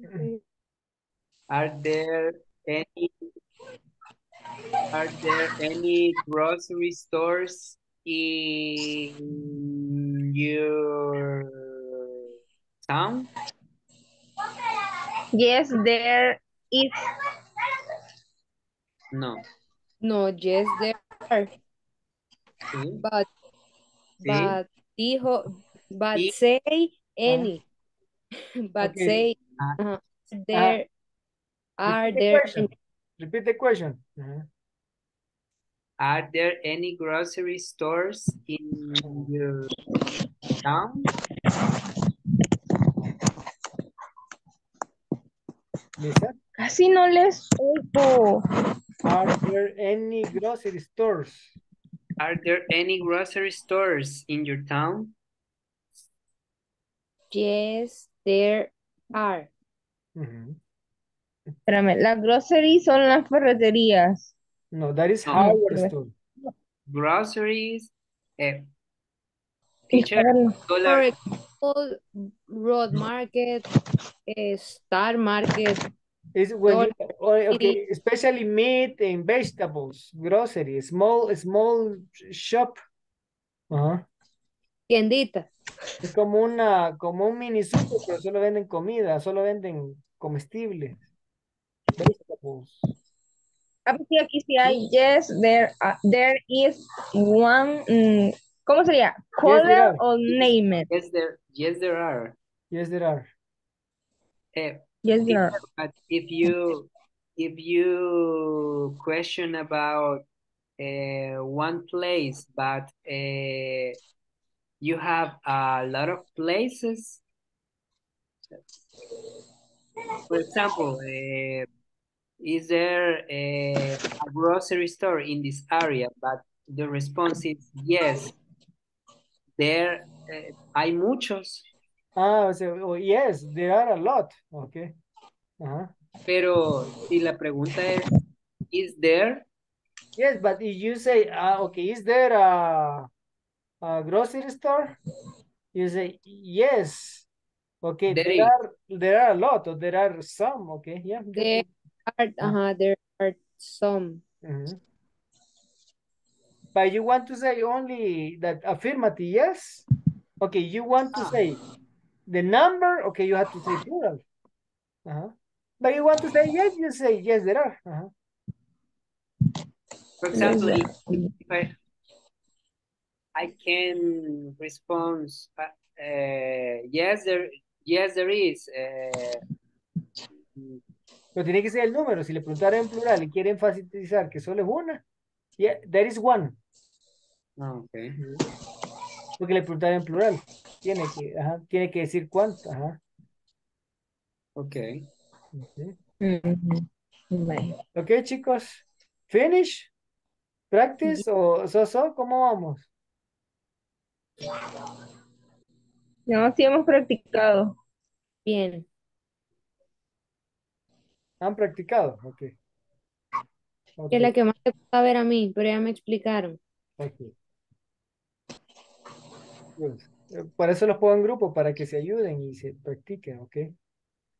Mm-hmm. Are there any are there any grocery stores in your town? Yes, there is. No. No, yes, there are. Sí. But, Sí. but dijo, but Y- say any. Ah. *laughs* But Okay. say, uh, there ah. are Repeat the there question. Repeat the question. Ajá. Are there any grocery stores in your town? Lisa, Casi no les oigo. are there any grocery stores? Are there any grocery stores in your town? Yes, there are. Espérame, las groceries son las ferreterías. No, that is No. our store. Groceries. Eh, teacher, For dollar. example, road market, eh, star market, Is when you, oh, okay, especially meat and vegetables, grocery, small, small shop. Ajá. tiendita. Es como una, como un mini super, pero solo venden comida, solo venden comestibles. Vegetables. Ah, pues sí, aquí sí hay. Yes, there, are- there is one. mm, ¿Cómo sería? there Color are. or name it. Yes, there. Yes, there are. Yes, there are. Eh, Yes, there are. But if you if you question about uh, one place, but uh, you have a lot of places. For example, uh, is there a, a grocery store in this area? But the response is yes. There eh, hay muchos, Ah, o sea, oh, yes, there are a lot. Okay. Ajá. pero si la pregunta es, is there? Yes, but if you say, ah, okay, is there a, a grocery store? You say, yes. Okay, There there, is. are there are a lot, or there are some, okay, yeah. There are, uh there are some. Mhm. But you want to say only that affirmative, yes? Okay, you want to say the number, okay, you have to say plural. Uh-huh. But you want to say yes, you say yes, there are. Uh-huh. For example, if, if I, I can respond, uh, uh, yes, there, yes, there is. Uh, Pero tiene que ser el número. Si le preguntara en plural y quiere enfatizar que solo es una, yeah, there is one. ah, okay. Porque le preguntara en plural. Tiene que, ajá, tiene que decir cuánto. Ajá. Okay. Ok. Ujú. Bye. Ok, chicos. Finish. Practice o so, so, ¿cómo vamos? No, sí hemos practicado. Bien. ¿Han practicado? Ok. Ok, Que es la que más me gusta ver a mí, pero ya me explicaron. ok. Good. Eh, Por eso los pongo en grupo, para que se ayuden y se practiquen, ¿ok?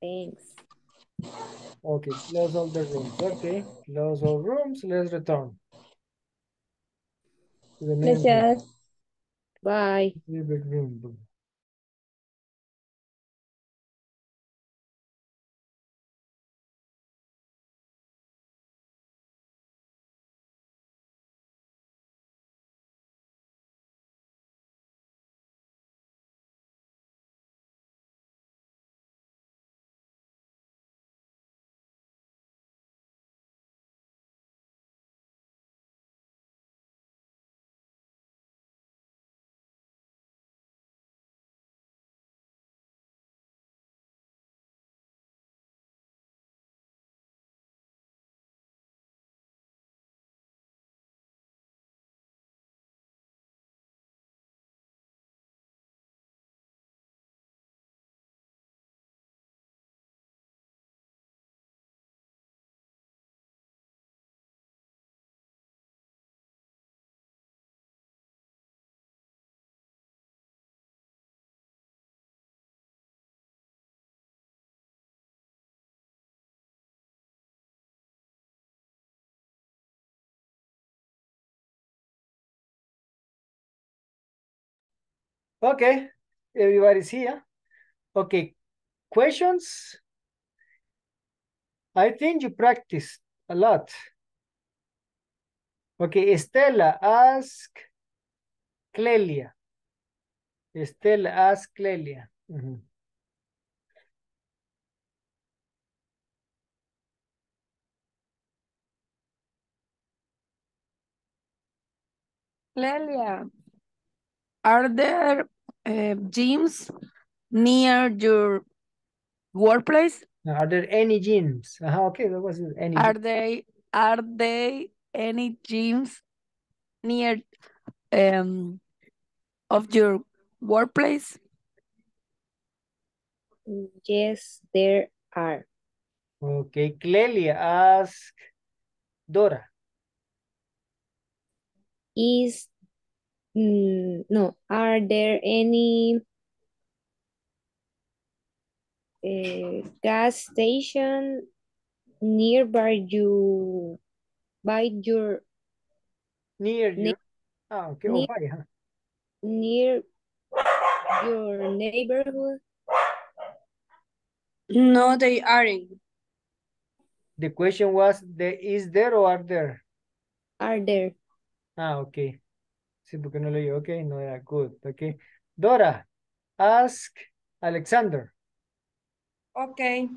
Thanks. Ok, close all the rooms. Ok, close all rooms. Let's return. Gracias. Bye. Okay, everybody's here. Okay, questions? I think you practiced a lot. Okay, Estela, ask Clelia. Estela, ask Clelia. Mhm. Clelia, are there uh, gyms near your workplace? Are there any gyms? Ajá, okay, that was it, any. Are they are they any gyms near um of your workplace? Yes, there are. Okay, Clelia, ask Dora. Is mm, no, are there any uh, gas station nearby you by your Near you. Ah, okay, oh, near- by, huh? near your neighborhood? No, they aren't. The question was, the, is there or are there? Are there? Ah, ok. Sí, porque no lo oí. Ok, no era good. Ok. Dora, ask Alexander. Okay.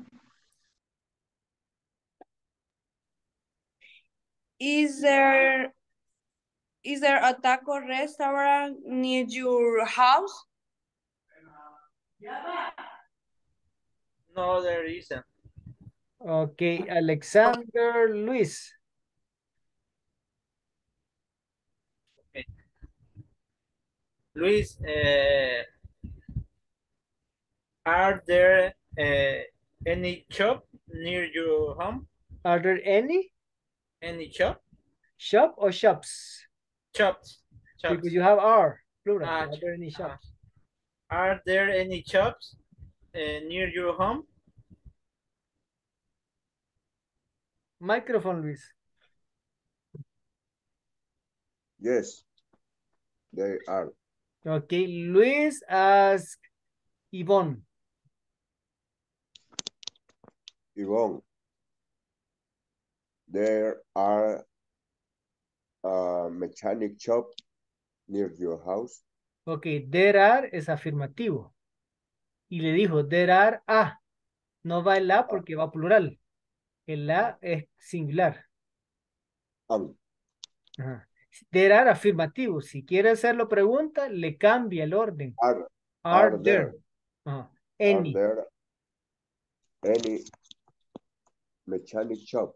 Is there is there a taco restaurant near your house? No, there isn't. Okay, Alexander Luis. Luis, uh, are there uh, any shop near your home? Are there any Any shop? shop or shops? Shops. shops. Because you have R, plural. Ah, are there any shops? Are there any shops uh, near your home? Microphone, Luis. Yes, they are. Okay, Luis ask Yvonne. Yvonne, there are a mechanic shop near your house. Ok, there are es afirmativo. Y le dijo, there are a. No va el a porque va plural. El a es singular. Um, Ajá. There are afirmativo. Si quiere hacerlo pregunta, le cambia el orden. are, Are, are there. are Any. there any mechanic shop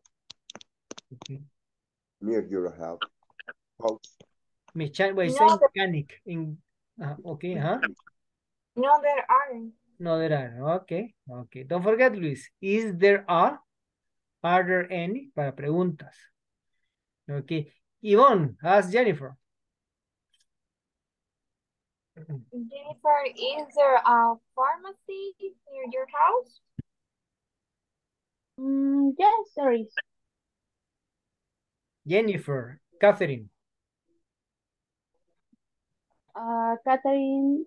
near your house? Mechan well, No, mechanic. In, ajá, ok, ajá. No, there aren't. No, there are. Okay, okay. Don't forget, Luis. Is there a? Are there any? Para preguntas. Okay. Yvonne, ask Jennifer. Jennifer, is there a pharmacy near your house? Mm, yes, there is. Jennifer, Catherine. Uh, Catherine,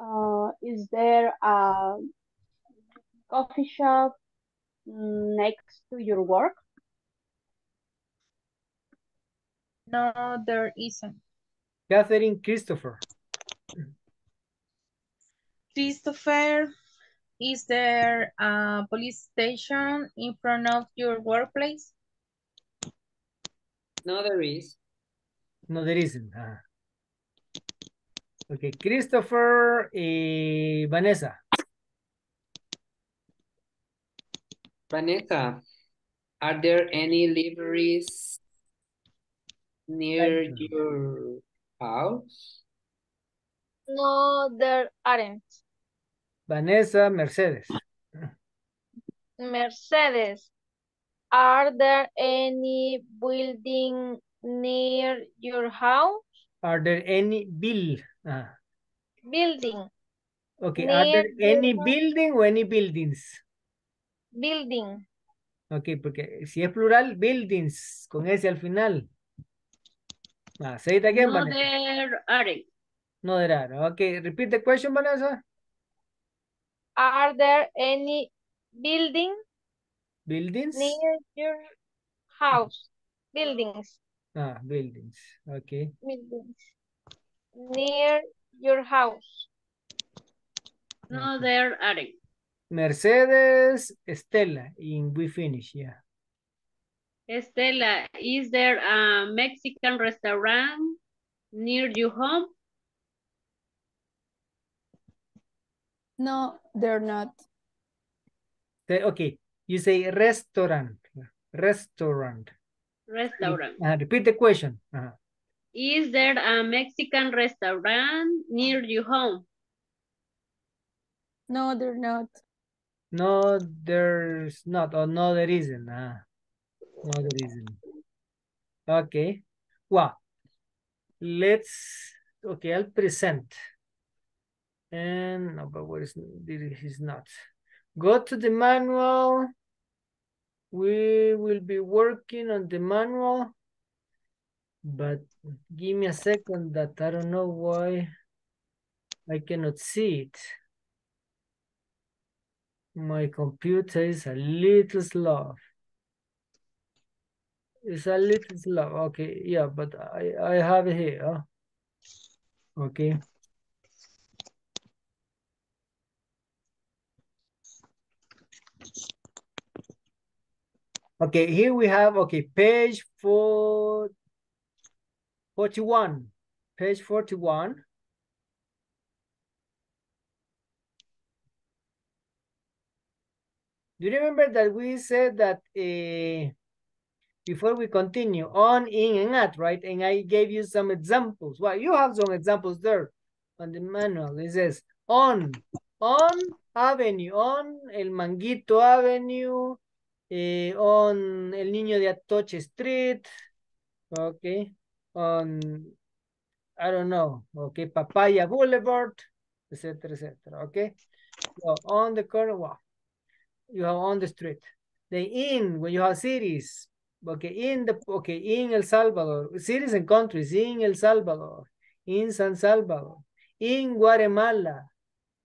uh, is there a coffee shop mm, next to your work? No, there isn't. Catherine Christopher. Christopher, is there a police station in front of your workplace? No, there is. No, there isn't. Ajá. Okay, Christopher y Vanessa. Vanessa, are there any libraries near your house? No, there aren't. Vanessa Mercedes. Mercedes, are there any building near your house? Are there any bill? Ajá. Building, Okay, are there any building o any buildings? building. Ok, porque si es plural, buildings, con ese al final. Ah, say it again, No, Vanessa. there aren't. No, there are. Okay, repeat the question, Vanessa. Are there any building Buildings? near your house? Buildings, Ah, buildings. Okay. buildings. Near your house. No, there aren't. Mercedes, Estela, and we finish, yeah. Estela, is there a Mexican restaurant near your home? No, they're not. Okay, you say restaurant. Restaurant. Restaurant. Ah, repeat the question. Ajá. Is there a Mexican restaurant near your home? No, they're not. No, there's not, or no, there isn't. Ah, isn't. Okay. Well, let's, okay, I'll present. And, no, but where is, this is not. Go to the manual. We will be working on the manual. But give me a second that I don't know why I cannot see it. My computer is a little slow. It's a little slow. Okay, yeah, but I, I have here. Okay. Okay, here we have, okay, page four, 41. Page 41. Do you remember that we said that uh, before we continue, on, in, and at, right? And I gave you some examples. Well, you have some examples there on the manual. It says on, on Avenue, on El Manguito Avenue, eh, on El Niño de Atocha Street, okay, on, I don't know, okay, Papaya Boulevard, etc., etc., okay? So on the corner, wow, you have on the street. The in, when you have cities, okay, in the, okay, in El Salvador, cities and countries, in El Salvador, in San Salvador, in Guatemala,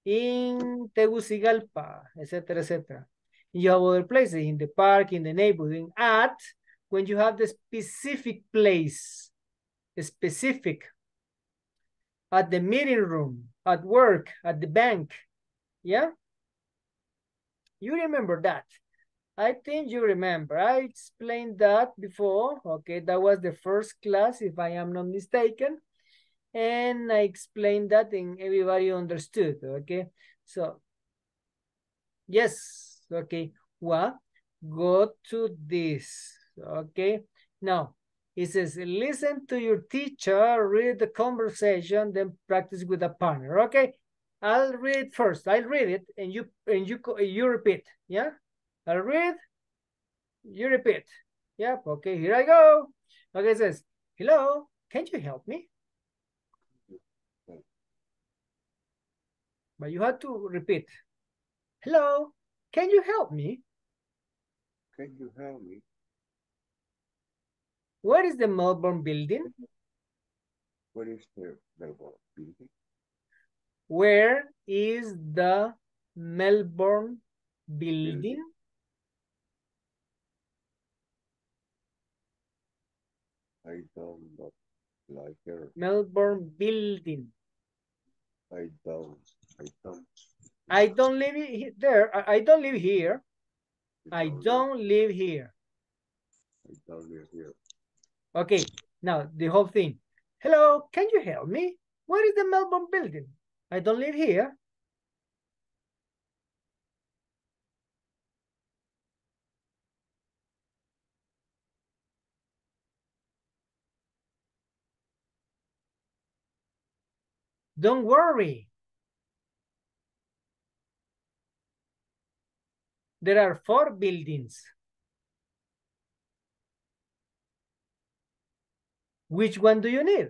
in Tegucigalpa, etc., etc. You have other places, in the park, in the neighborhood, at, when you have the specific place, specific, at the meeting room, at work, at the bank, yeah? You remember that. I think you remember. I explained that before. Okay, that was the first class, if I am not mistaken. And I explained that and everybody understood. Okay, so yes. Okay, what? Go to this. Okay, now it says listen to your teacher, read the conversation, then practice with a partner. Okay, I'll read first. I'll read it and you and you you repeat. Yeah. I'll read, you repeat. Yep, okay, here I go. Okay, it says, hello, can you help me? But you have to repeat. Hello, can you help me? Can you help me? Where is the Melbourne building? Where is the Melbourne building? Where is the Melbourne building? I don't like her. Melbourne building. I don't. I don't. I don't live there. I I don't live here. I don't live here. I don't live here. Okay, now the whole thing. Hello, can you help me? Where is the Melbourne building? I don't live here. Don't worry. There are four buildings. Which one do you need?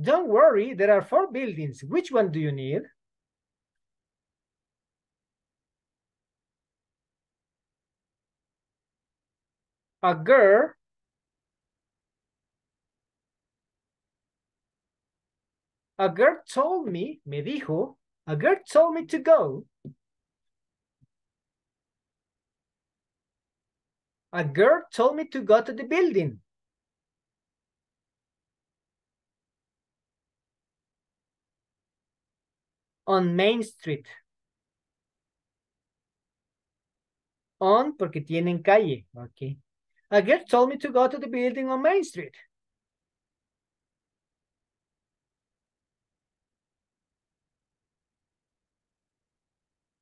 Don't worry, there are four buildings. Which one do you need? A girl A girl told me, me dijo, a girl told me to go. A girl told me to go to the building. On Main Street. On porque tienen calle. Okay. A girl told me to go to the building on Main Street.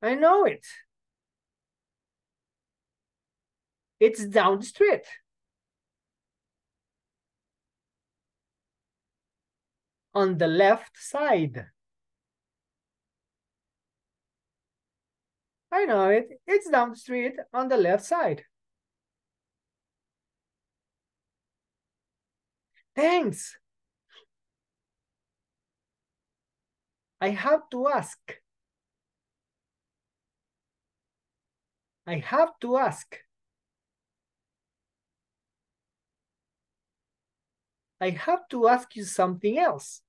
I know it. It's down the street. On the left side. I know it. It's down the street on the left side. Thanks. I have to ask. I have to ask. I have to ask you something else.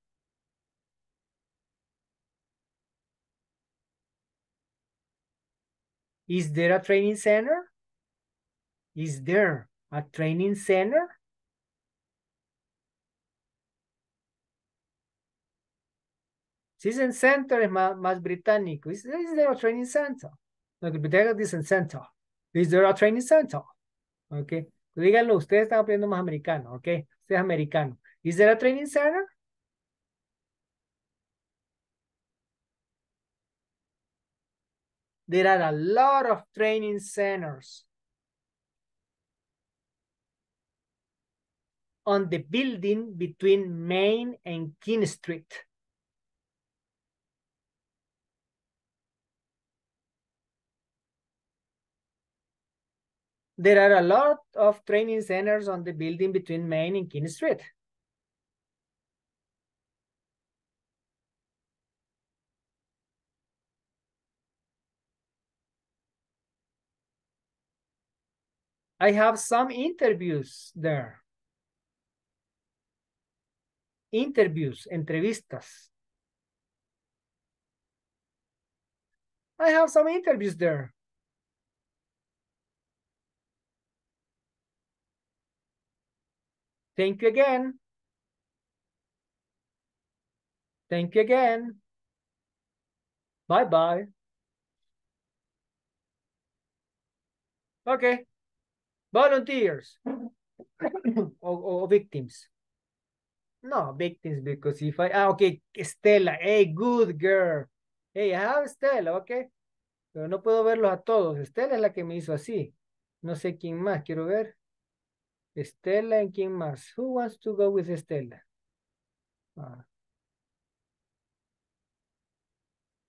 Is there a training center? Is there a training center? Dicen center es más, más británico. Is, is there a training center? Okay, Bitácora dicen center. Is there a training center? Okay. Díganlo, ustedes están aprendiendo más americano, ok. Ustedes americano. Is there a training center? There are a lot of training centers on the building between Main and King Street. There are a lot of training centers on the building between Main and King Street. I have some interviews there. Interviews, entrevistas. I have some interviews there. Thank you again. Thank you again. Bye-bye. Okay. Volunteers *coughs* or, or victims. No, victims because if I, ah, okay, Stella, hey, good girl. Hey, I have Stella, okay. Pero no puedo verlos a todos. Estela es la que me hizo así. No sé quién más, quiero ver. Estela and quién más. Who wants to go with Estela? Ah.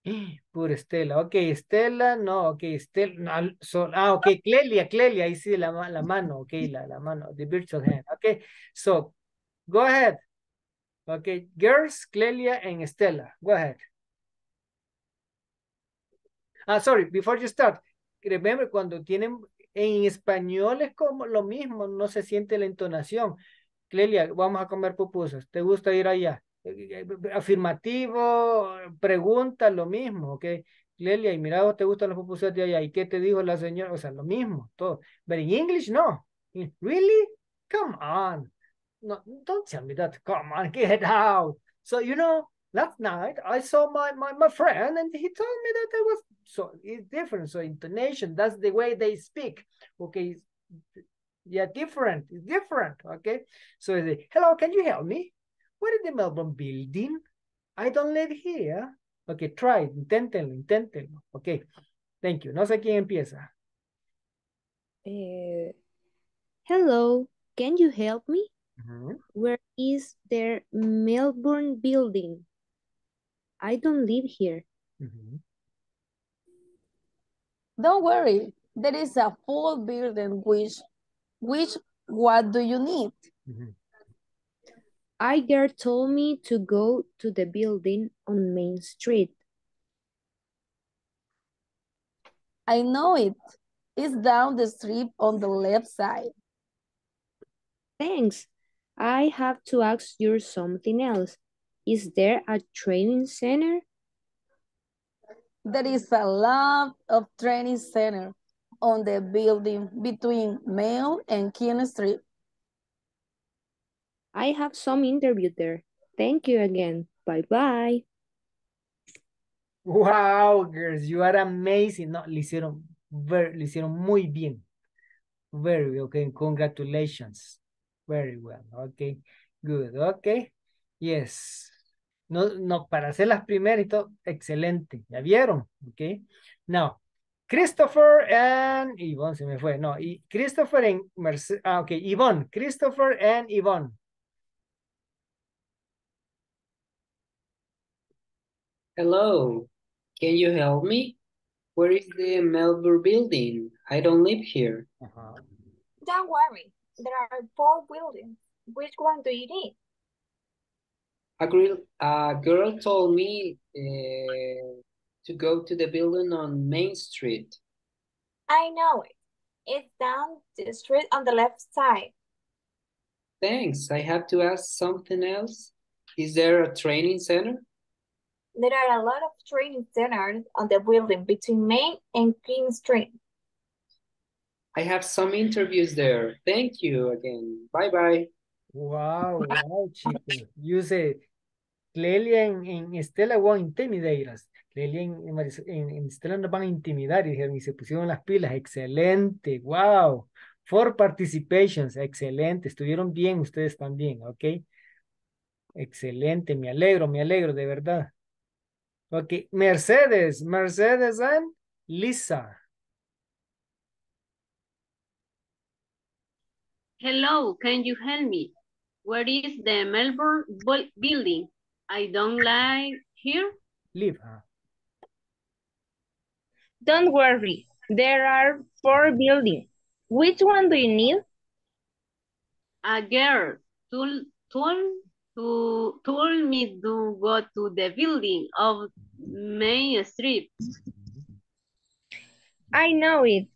*gasps* Por Estela. Ok, Estela, no, ok, Estela. So, ah, ok, Clelia, Clelia, ahí sí la, la mano, ok, la, la mano, the virtual hand. Ok, so, go ahead. Ok, girls, Clelia and Estela. Go ahead. Ah, sorry, before you start, remember cuando tienen en español es como lo mismo, no se siente la entonación. Clelia, vamos a comer pupusas. ¿Te gusta ir allá? Afirmativo, pregunta, lo mismo, ¿ok? Clelia, y mira, ¿vos ¿te gustan las pupusas de allá? ¿Y qué te dijo la señora? O sea, lo mismo, todo. Pero en English, no. Really? Come on. No, don't tell me that. Come on, get out. So, you know, last night I saw my, my, my friend and he told me that I was, so it's different. So intonation, that's the way they speak. Okay. Yeah, different. It's different. Okay. So say, hello, can you help me? Where is the Melbourne building? I don't live here. Okay, try it. Inténtenlo. Okay. Thank you. No sé quién empieza. Eh, hello, can you help me? Uh -huh. Where is the Melbourne building? I don't live here. Uh -huh. Don't worry, there is a full building which, which, what do you need? Uh -huh. Iger told me to go to the building on Main Street. I know it. It's down the street on the left side. Thanks. I have to ask you something else. Is there a training center? There is a lot of training center on the building between Mail and King Street. I have some interview there. Thank you again. Bye-bye. Wow, girls, you are amazing. No, le hicieron, very, le hicieron muy bien. Very well. okay. Congratulations. Very well. Okay. Good. Okay. Yes. No, no, para hacer las primeras y todo, excelente. ¿Ya vieron? Ok. Now, Christopher and Yvonne se me fue. No, y Christopher and Mercedes. Ah, ok. Yvonne. Christopher and Yvonne. Hello, can you help me? Where is the Melbourne building? I don't live here. Uh -huh. Don't worry, there are four buildings. Which one do you need? A girl, a girl told me uh, to go to the building on Main Street. I know it. It's down the street on the left side. Thanks. I have to ask something else. Is there a training center? There are a lot of training centers on the building between Main and King Street. I have some interviews there. Thank you again. Bye-bye. Wow, wow, chicos. You say, Clelia en, en Estela van a intimidate us. Clelia en, en, Estela nos van a intimidar y, dijeron, y se pusieron las pilas. Excelente, wow. Four participations, excelente. Estuvieron bien ustedes también, ¿ok? Excelente, me alegro, me alegro, de verdad. Ok, Mercedes, Mercedes and Lisa. Hello, can you help me? Where is the Melbourne bu- building? I don't like here. Leave. huh? Don't worry, there are four buildings. Which one do you need? A girl told, told, to, told me to go to the building of Main Street. I know it.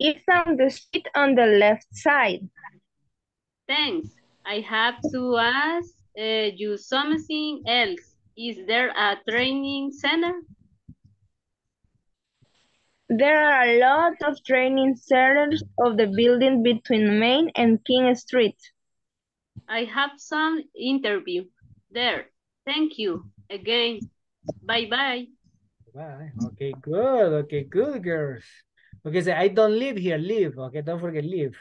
It's on the street on the left side. Thanks. I have to ask uh, you something else. Is there a training center? There are a lot of training centers of the building between Main and King Street. I have some interview there. Thank you again. Bye-bye. Bye. Okay, good. Okay, good, girls. Okay, say, I don't live here, live. Okay, don't forget live.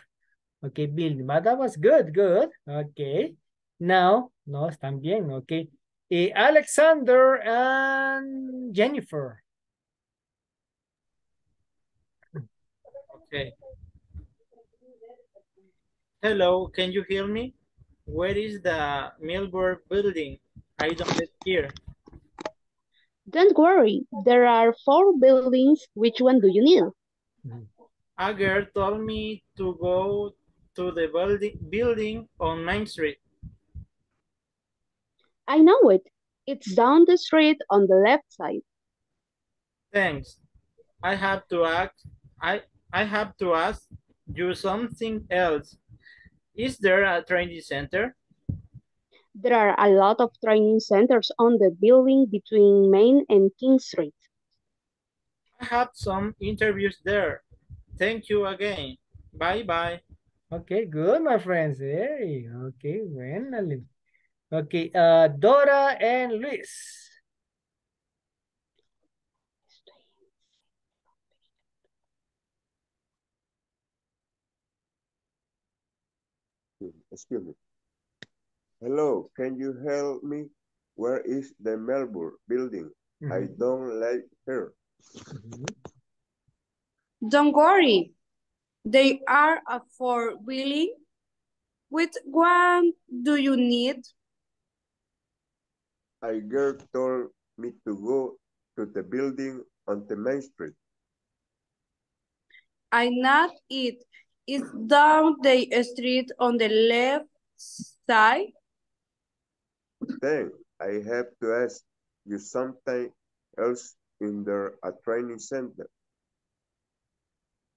Okay, building. But that was good, good. Okay. Now, no, están bien, okay. Eh, Alexander and Jennifer. Okay. Hello, can you hear me? Where is the Milburn building? I don't live here. Don't worry, there are four buildings. Which one do you need? A girl told me to go to the building building on Main Street. I know it. It's down the street on the left side. Thanks. I have to ask I I have to ask you something else. Is there a training center? There are a lot of training centers on the building between Main and King Street. I have some interviews there. Thank you again. Bye bye. Okay, good, my friends. Hey, okay, buenale. Okay, uh, Dora and Luis. Excuse me. Hello, can you help me? Where is the Melbourne building? I don't like her. Don't worry. They are a for willing. Which one do you need? A girl told me to go to the building on the main street. I not it. It's down the street on the left side. Then I have to ask you something else in there a training center.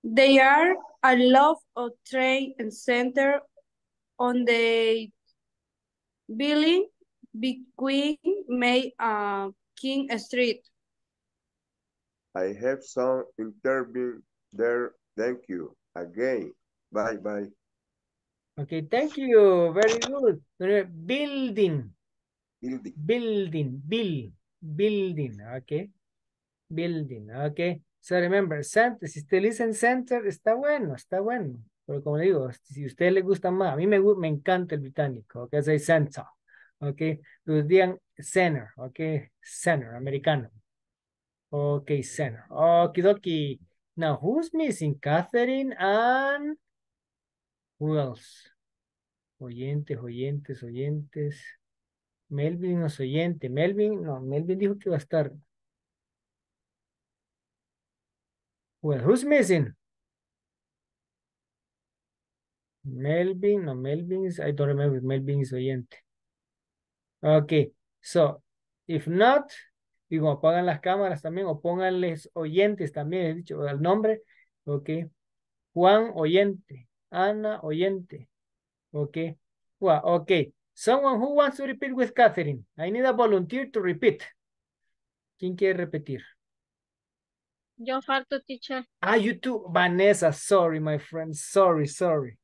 There are a lot of train and center on the building between May and King Street. I have some interview there. Thank you again. Bye bye. Okay, thank you. Very good. Building. Building. Building. Bill. Building. Okay. Building. Okay. So remember, center, si usted le dicen center, está bueno, está bueno. Pero como le digo, si a usted le gusta más, a mí me, me encanta el británico, ok, soy center, ok, entonces digan center, ok, center, americano. Ok, center, okidoki. Now, who's missing? Catherine and who else? Oyentes, oyentes, oyentes. Melvin no es oyente. Melvin, no, Melvin dijo que iba a estar. Well, who's missing? Melvin, no, Melvin I don't remember if Melvin is oyente. Okay, so, if not, digo, apagan las cámaras también o pónganles oyentes también, he dicho el nombre, ok. Juan oyente, Ana oyente, ok. Well, okay, someone who wants to repeat with Catherine. I need a volunteer to repeat. ¿Quién quiere repetir? Yo falto, teacher. Ah, you too. Vanessa, sorry, my friend. Sorry, sorry.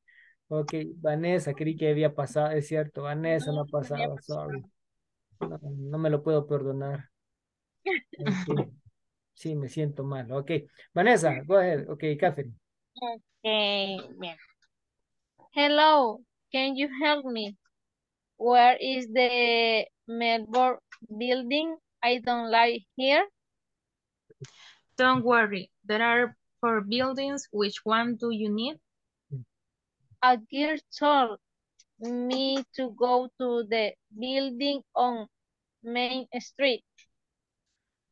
Ok, Vanessa, creí que había pasado, es cierto, Vanessa no ha pasado, sorry. No, no me lo puedo perdonar. *laughs* Sí, me siento mal. Ok, Vanessa, go ahead. Ok, Catherine. Okay, bien. Hello, can you help me? Where is the Melbourne building? I don't like here. Don't worry, there are four buildings. Which one do you need? A girl told me to go to the building on Main Street.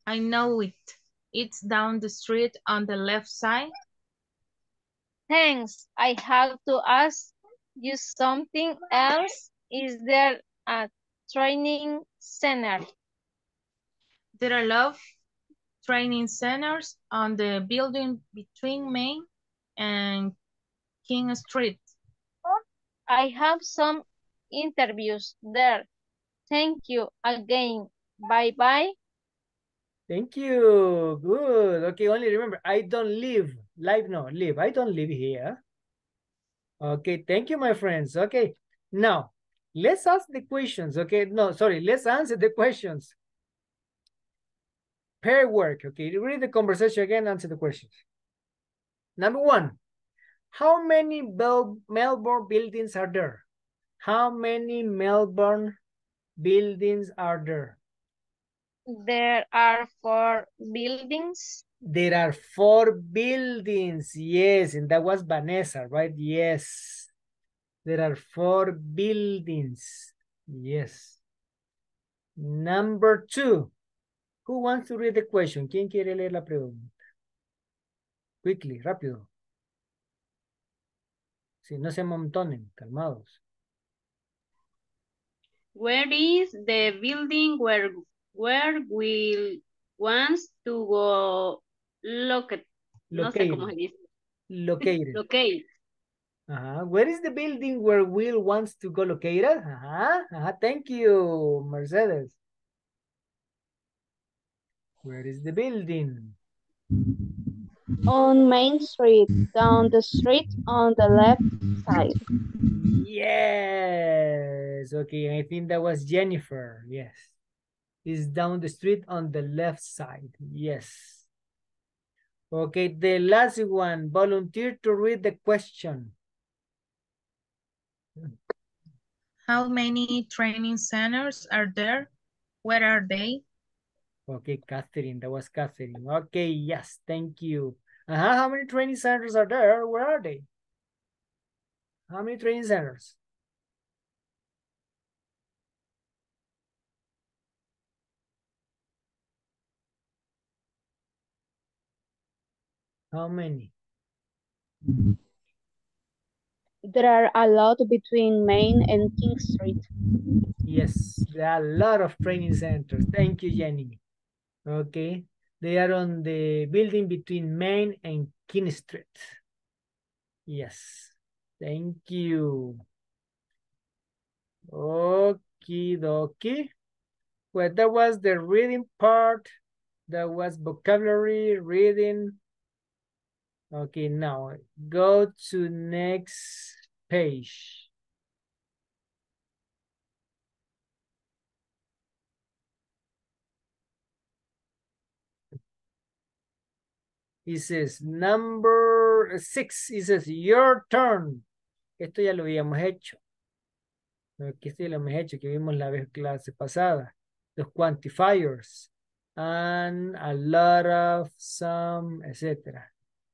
I know it. It's down the street on the left side. Thanks. I have to ask you something else. Is there a training center? There are a lot of training centers on the building between Main and King Street. I have some interviews there. Thank you again. Bye-bye. Thank you. Good. Okay, only remember, I don't live. Live, no, live. I don't live here. Okay, thank you, my friends. Okay, now, let's ask the questions. Okay, no, sorry, let's answer the questions. Pair work. Okay, read the conversation again, answer the questions. Number one, how many Bel Melbourne buildings are there? How many Melbourne buildings are there? There are four buildings. There are four buildings. Yes, and that was Vanessa, right? Yes. There are four buildings. Yes. Number two. Who wants to read the question? ¿Quién quiere leer la pregunta? Quickly, rápido. Si no se amontonen, calmados. Where is the building where where we wants to go locate? No sé cómo se dice. Located. *laughs* Locate. Ajá. Where is the building where Will wants to go located? Ajá. Ajá. Thank you, Mercedes. Where is the building? On Main Street, down the street on the left side. Yes. Okay, I think that was Jennifer. Yes. Is down the street on the left side. Yes. Okay, the last one. Volunteer to read the question. How many training centers are there? Where are they? Okay, Catherine, that was Catherine. Okay, yes, thank you. Uh -huh, how many training centers are there? Where are they? How many training centers? How many? There are a lot between Main and King Street. Yes, there are a lot of training centers. Thank you, Jenny. Okay, they are on the building between Main and King Street. Yes, thank you. Okie dokie. Well, that was the reading part. That was vocabulary, reading. Okay, now go to next page. It says number six. It says your turn. Esto ya lo habíamos hecho. Aquí esto lo hemos hecho, que vimos la vez clase pasada. Los quantifiers. And a lot of, some, etc.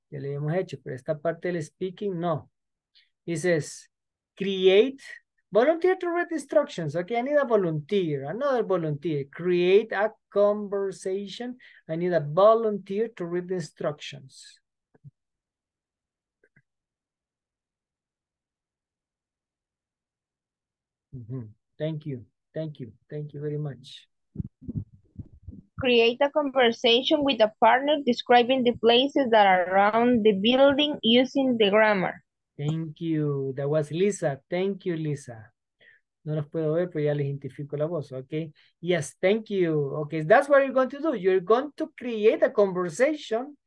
Ya lo habíamos hecho, pero esta parte del speaking, no. It says, create, volunteer to read instructions. Okay, I need a volunteer, another volunteer. Create a conversation. I need a volunteer to read instructions. Mm -hmm. Thank you. Thank you. Thank you very much. Create a conversation with a partner describing the places that are around the building using the grammar. Thank you. That was Lisa. Thank you, Lisa. No los puedo ver, pero ya les identifico la voz, okay? Yes, thank you. Okay, that's what you're going to do. You're going to create a conversation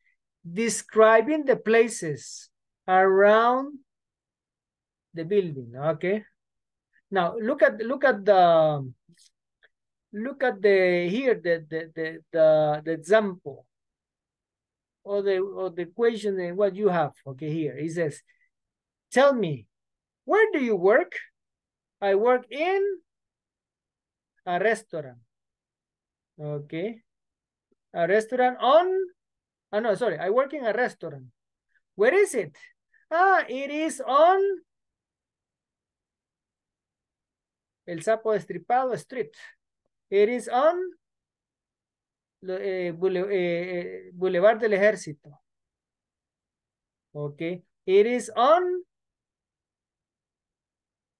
describing the places around the building, okay? Now, look at look at the look at the here the the the the, the example or the or the question and what you have, okay, here. It says, tell me, where do you work? I work in a restaurant. Okay. A restaurant on Ah, no, sorry. I work in a restaurant. Where is it? Ah, it is on El Sapo Estripado Street. It is on eh, eh, eh, Boulevard del Ejército. Okay. It is on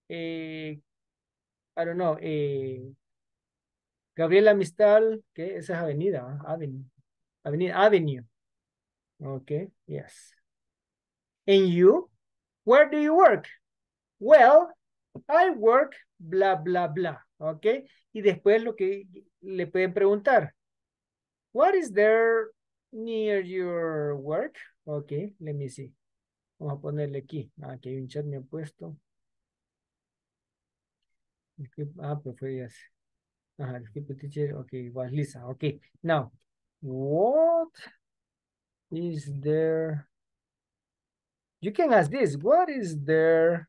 eh, I don't know, eh, Gabriela Mistal, que esa es avenida, ¿ah? Avenue. Avenue. Okay, yes. And you? Where do you work? Well, I work bla bla bla. Okay. Y después lo que le pueden preguntar. What is there near your work? Okay, let me see. Vamos a ponerle aquí. Ah, Aquí hay un chat me ha puesto. Ah, pues fue yes. Ajá, skip the teacher. Okay, was Lisa. Okay, now, what is there? You can ask this. What is there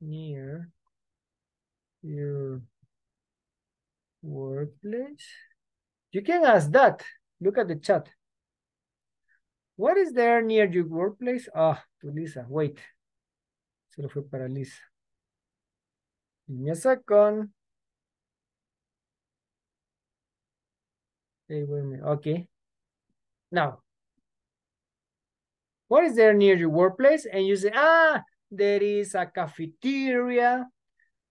near your workplace? You can ask that. Look at the chat. What is there near your workplace? Ah, to Lisa. Wait. Se lo fue para Lisa. Give me a second. Hey, wait a minute. Okay. Now, what is there near your workplace? And you say, ah, there is a cafeteria.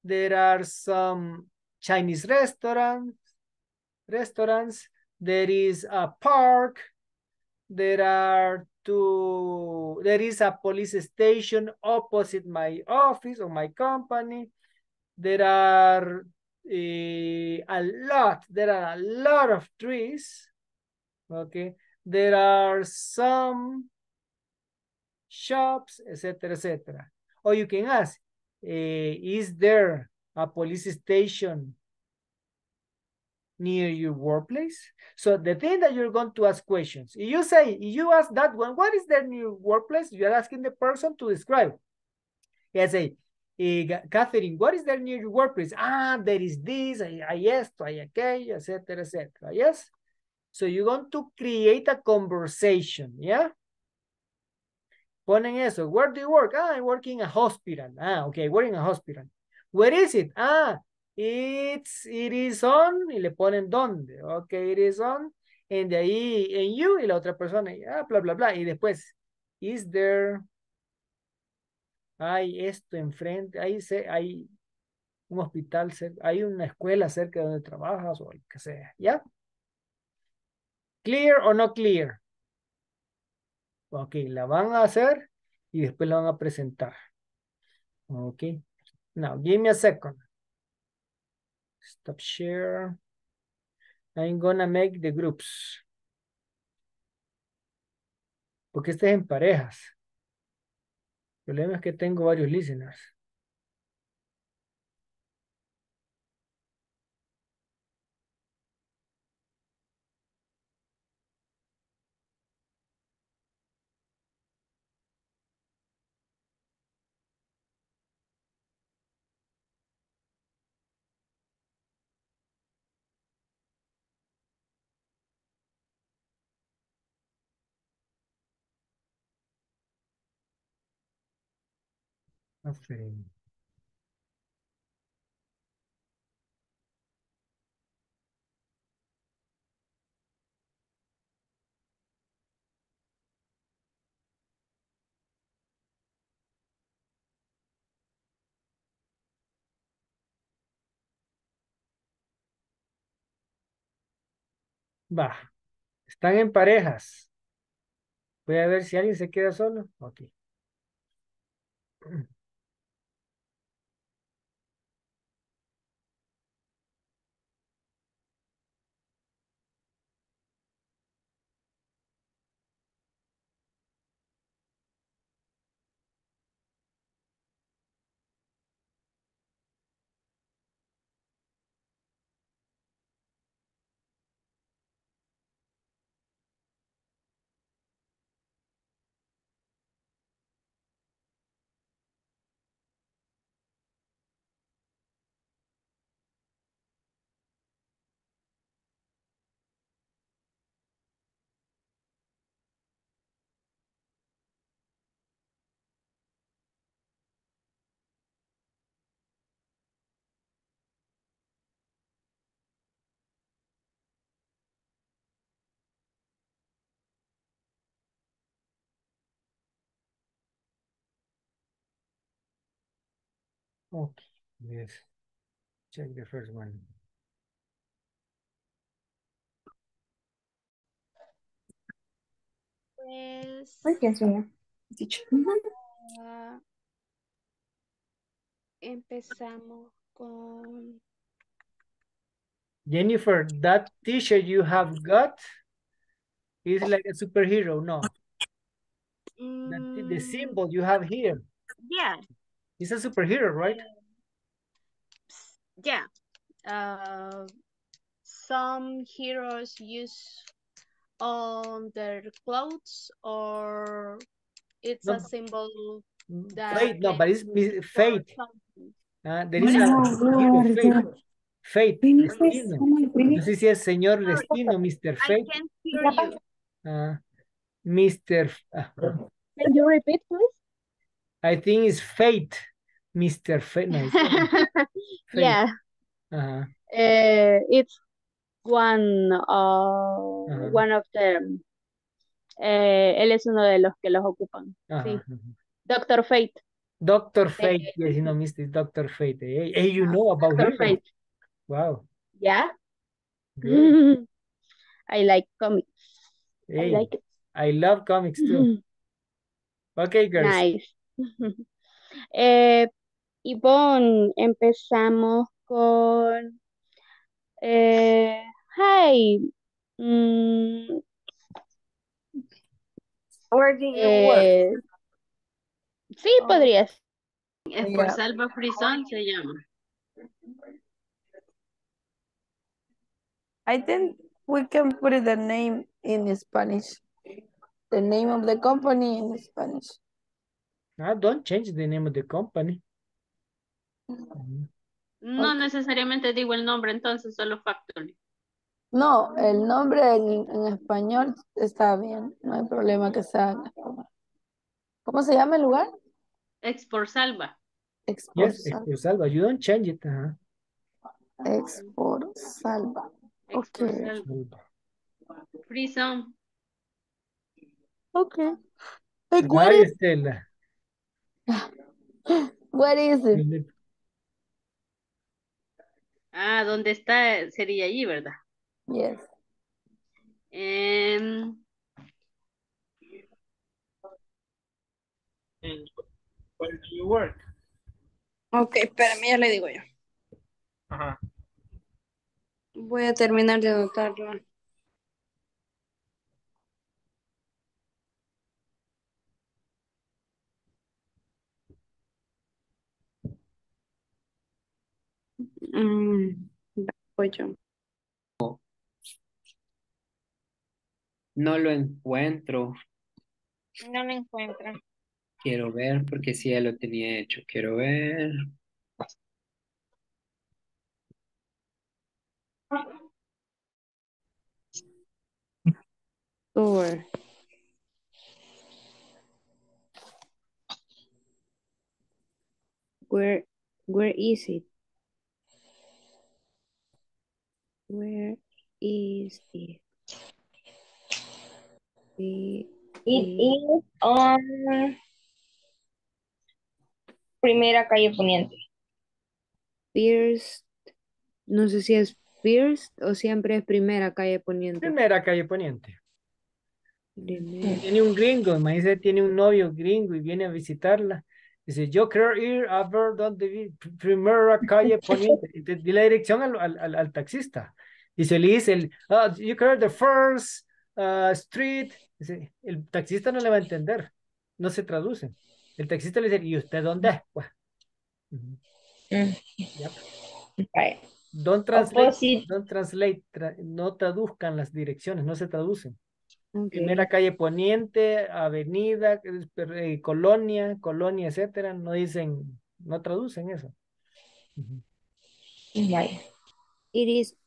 There are some Chinese restaurants. Restaurants. There is a park. There are two, there is a police station opposite my office or my company. There are eh, a lot, there are a lot of trees. Okay. There are some shops, etc., etc. Or you can ask, eh, is there a police station near your workplace? So the thing that you're going to ask questions, you say, you ask that one, what is there near workplace? You're asking the person to describe. I say, eh, Catherine, what is there near workplace? Ah, there is this, hay, hay esto, hay aquello, etc., etc. Yes? So you're going to create a conversation, yeah? Ponen eso. Where do you work? Ah, I work in a hospital. Ah, okay, we're in a hospital. Where is it? Ah, it's, it is on, y le ponen dónde. Okay, it is on. And de ahí, en you, y la otra persona, y, ah, bla, bla, bla. Y después, is there, hay esto enfrente, hay, se- hay un hospital, hay una escuela cerca de donde trabajas o lo que sea, ¿ya? ¿Clear o no clear? Ok, la van a hacer y después la van a presentar. Ok. Now, give me a second. Stop share. I'm gonna make the groups. Porque este es en parejas. El problema es que tengo varios listeners. Afrin. Va. Están en parejas. Voy a ver si alguien se queda solo. Ok. Okay, *clears throat* let's check the first one. Pues Ay, qué sueño. ah, empezamos con Jennifer, that t-shirt you have got is like a superhero, no? The, the mm, symbol you have here. Yeah, is a superhero, right? yeah. Uh, some heroes use on their clothes or it's No, a symbol that Fate, no, but it's fate. something. Ah, there is What a is it? hero, fate. Lord. Fate, Finish this. destino. My No goodness. sé si es señor destino, Mr. I Fate. can't hear you. Ah, Mr. Ah, Can you repeat, please? I think it's fate, Mr. Fate. No, *laughs* yeah, Ajá, uh, it's one uh, ajá, one of them. Eh, él es uno de los que los ocupan. ajá, Sí. Doctor Fate. Doctor Eh, Fate, yes, you know, Mr. Doctor Fate. Hey, hey, you know about Doctor heroes. Fate. Wow, Yeah. good. *laughs* I like comics. I Hey, like it. I love comics too. *laughs* Okay, girls. Nice. Eh, Yvonne, empezamos con eh, hi. Mm, Where do you work? eh, sí, Oh, podrías. Es por yeah. Salva Frisón se llama. I think we can put the name in Spanish. The name of the company in Spanish. Ah, don't change the name of the company. No Okay. necesariamente digo el nombre, entonces solo Factory. No, el nombre en, en español está bien. No hay problema que sea en español. ¿Cómo se llama el lugar? Export Salva. Export Yes, Salva. Export Salva. You don't change it. Export Salva. Export Okay. Salva. Salva. Frison. Okay. Like, what is, Estela. what is it? Ah, ¿dónde está? Sería allí, ¿verdad? Yes. Em, And where do you work? Ok, espérame, ya le digo yo. Ajá. Voy a terminar de anotarlo. Mm, voy yo. No lo encuentro. No lo encuentro. Quiero ver porque si ya lo tenía hecho. Quiero ver. Where where is it? Where is it? It It is on Primera Calle Poniente. First, no sé si es first o siempre es primera calle poniente. Primera calle poniente. Primera. Tiene un gringo, imagínese, tiene un novio gringo y viene a visitarla. Dice, yo quiero ir a ver dónde vi, pr- primera calle poniente. Y te- di la dirección al, al- al taxista. Y se le dice, el, ah, you quiero the first uh, street. Dice, el taxista no le va a entender. No se traduce. El taxista le dice, ¿y usted dónde es? Pues, ujú, yep. right. Don't translate, don't translate, tra- no traduzcan las direcciones, no se traducen. Primera calle poniente, avenida, eh, colonia, colonia, etcétera, no dicen, no traducen eso. Right. It is,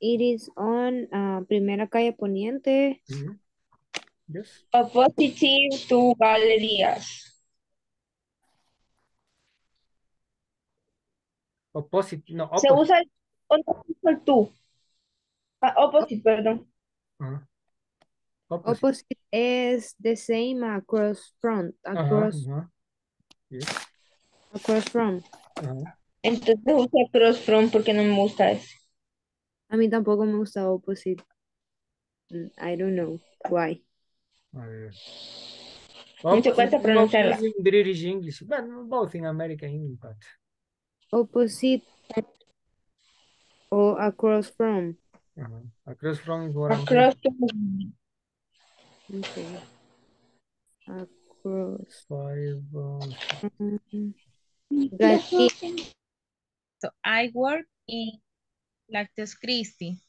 it is on uh, primera calle poniente. Ujú. Yes. Opposite to Galerías. Opposite, no, Se opposite. usa el, se usa el tú. Ah, opposite, perdón. Ajá. Opposite. Opposite is the same across front, across, ajá. Yes. across from. Entonces usé cross from porque no me gusta ese. A mí tampoco me gusta opposite. Mm, I don't know why. A ver. Mucho cuesta pronunciarla. opposite in British English, but both in American English, but Opposite or across from. uh-huh. across from is what I'm Across saying. from. Okay. Across. Five, uh, Mm, Got it. So, I work in Lactose Christie.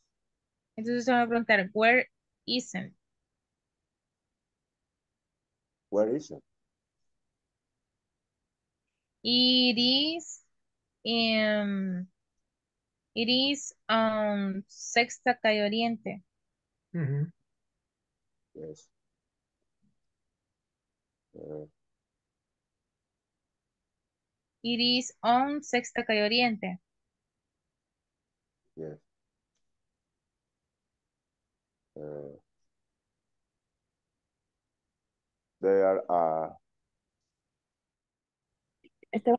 Entonces se va a preguntar, where isn't? Where is it? It is in, it is on Sexta Calle Oriente. mhm. Yes. Uh, It is on Sexta Calle Oriente yes. Uh, there are. Uh, este...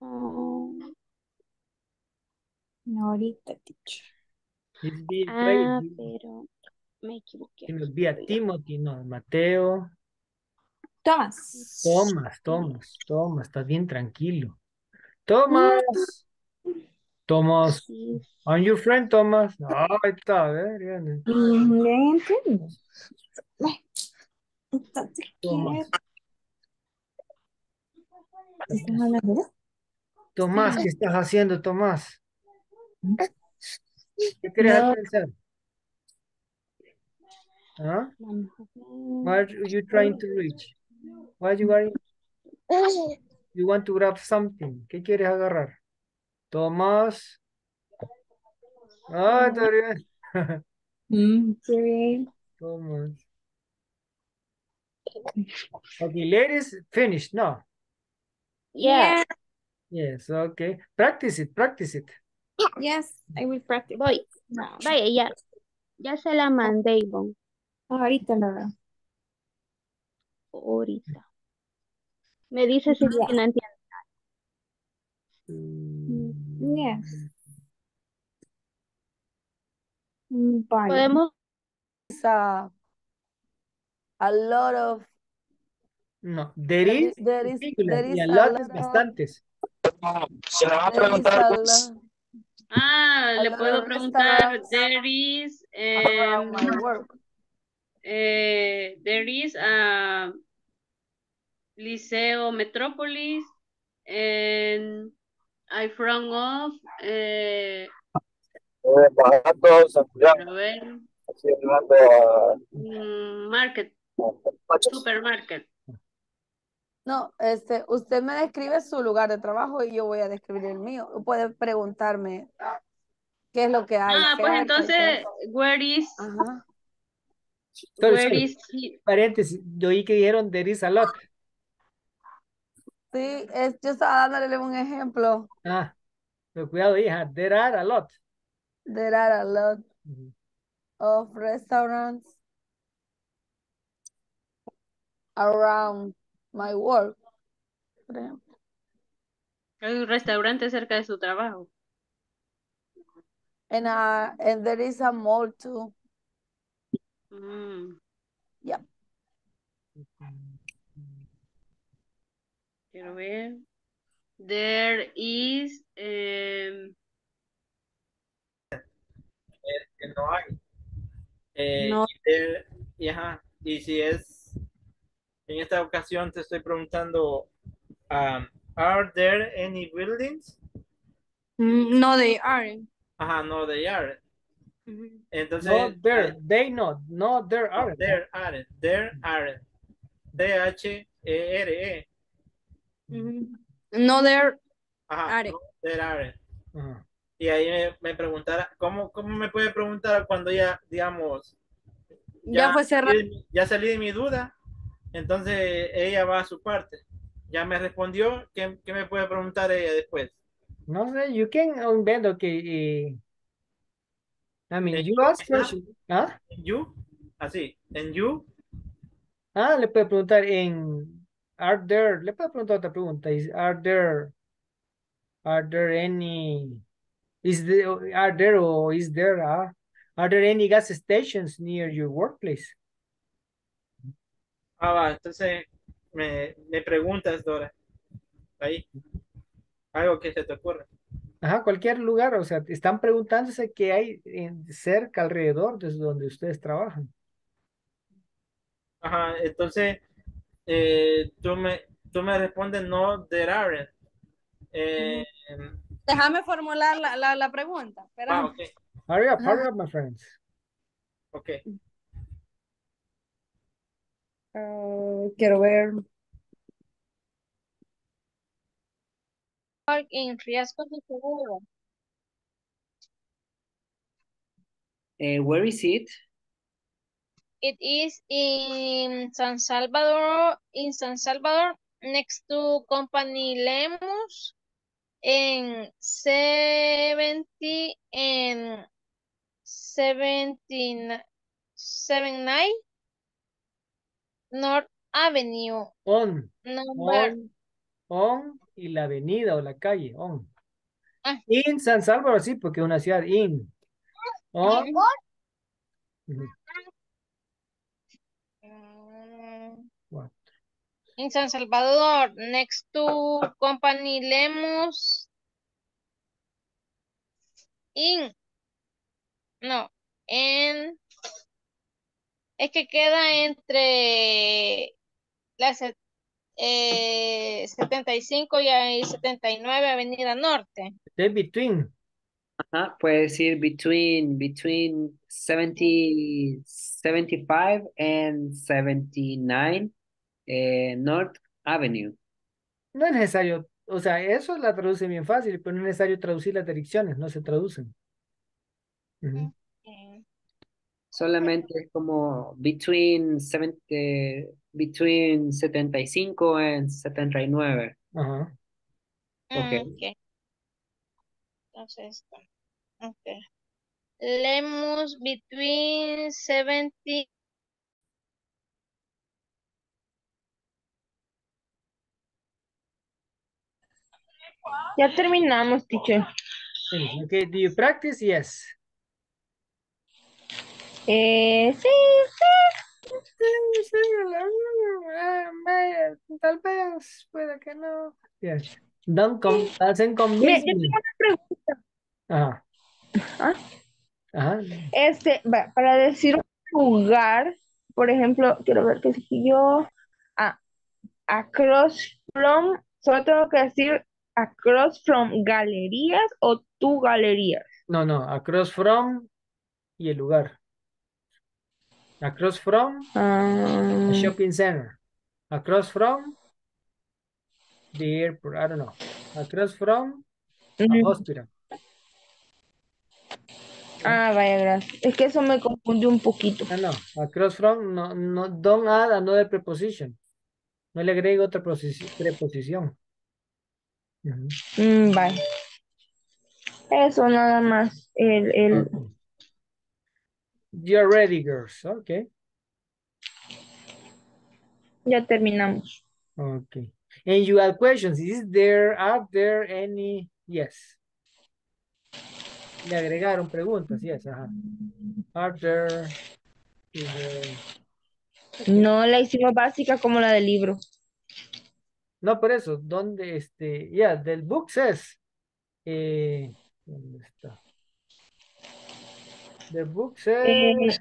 No, mm, ahorita, teacher. Ah, pero me equivoqué. Vía Timothy, no, Mateo. Tomás. Tomás, Tomás, Tomás, estás bien tranquilo. Thomas, Thomas, are you friend, Thomas? Ah, ahí está. Tomás, ¿qué estás haciendo, Tomás? ¿Qué quieres No. alcanzar? ¿Ah? What are you trying to reach? What you are you want to grab something? ¿Qué quieres agarrar? Tomás. Ah, está bien. *laughs* Mm, qué bien. Tomás. Okay, ladies, finished. No. Yeah. Yes, okay. Practice it, practice it. Yes, I will practice. Voy. No. Vaya, ya. Ya se la mandé, Ivonne. Ahorita veo. Ahorita. Me dice si Ya. no entiende. Yes. Mm, Vale. Podemos. a, a lot of No, there There is is- there is- there y a is a lot lot of- bastantes. Se la va a is preguntar pues. Ah, A le puedo preguntar, there is, around my em, work. eh, there is a Liceo Metropolis and I from of, eh, Eh, bajando Santiago, a ver, así llegando a mm, market, supermarket. No, este, usted me describe su lugar de trabajo y yo voy a describir el mío. Puede preguntarme qué es lo que hay. Ah, pues entonces, where is, Ajá. Where sorry. is, he- Paréntesis, yo oí que dijeron there is a lot. Sí, es, yo estaba dándole un ejemplo. Ah, pero cuidado, hija, there are a lot. There are a lot of restaurants around my work. Por ejemplo. hay un restaurante cerca de su trabajo. And, uh, and there is a mall too. Mm, Yep. Quiero ver. There is, em, que no hay. Eh, No. y, de- y ajá, y si es, en esta ocasión te estoy preguntando, um, ¿are there any buildings? Mm, No, they aren't. Ajá, no, they are. Mhm. Entonces, No, there, they not, no, there ah, are. there are, there are. D-H-E-R-E. Mhm. No, there Ajá, are. no, there are. Y ahí me, me preguntara, ¿cómo, ¿cómo me puede preguntar cuando ya, digamos, Ya fue cerrado. salí de mi- ya salí de mi duda? Entonces ella va a su parte. Ya me respondió, ¿qué, qué me puede preguntar ella después? No sé, you can invent, okay. eh, I mean, you ask. ¿Ah? ¿En you? Así, ¿en you? Ah, le puede preguntar en, are there, le puedo preguntar otra pregunta, is, are there, are there any, is there, are there or is there, are, are there any gas stations near your workplace? Ah, va, entonces me, me preguntas, Dora. Ahí. Algo que se te ocurra. Ajá, cualquier lugar, o sea, están preguntándose qué hay en- cerca, alrededor de donde ustedes trabajan. Ajá, entonces eh, tú, me, tú me respondes no, there aren't. Eh, Déjame formular la, la, la pregunta. Espera. ah, ok, Hurry up, hurry up, my friends. ok. Ah, quiero ver. en riesgo de seguro. Eh, where is it? It is in San Salvador, in San Salvador, next to Company Lemus, in 70 and 79 79 North Avenue, On, number on, on y la avenida o la calle, on. Ah. In San Salvador, sí, porque es una ciudad, in. On. In San Salvador, next to Company Lemus, in, no, en, es que queda entre las eh, 75 y ahí 79 Avenida Norte. The between. Ajá, puede decir between, between 70, 75 and 79 eh, North Avenue. No es necesario, o sea, eso la traduce bien fácil, pero no es necesario traducir las direcciones, no se traducen. Solamente es como between, 70, between 75 and 79. Ajá. mm, Ok. ok. Entonces, ok. Lemus between 70 Ya terminamos, teacher. Okay, do you practice? Yes. Eh, sí, sí. Sí, sí, tal vez, puede que no. Yes. Don't com doesn't Mira, convince yo me. tengo una pregunta. Ajá. ¿Ah? Ajá. Este, va, para decir un lugar, por ejemplo, quiero ver qué dije yo. Ah, across from, solo tengo que decir across from galerías o tu galerías. No, no, across from y el lugar. Across from Ah, a shopping center. Across from the airport. I don't know. Across from a ujú. hospital. Ah, vaya, gracias. Es que eso me confundió un poquito. No, no. Across from, no, no, don't add another preposition. No le agrego otra preposi- Mm, vaya. Eso nada más. El, el, Okay. You're ready, girls. Okay. ya terminamos. Okay. And you have questions. Is there, are there any? Yes. Le agregaron preguntas. Yes. Ajá. Are there? is there- No la hicimos básica como la del libro. No, por eso. ¿Dónde este? Yeah, del book says. Eh, ¿dónde está? The book says. Eh,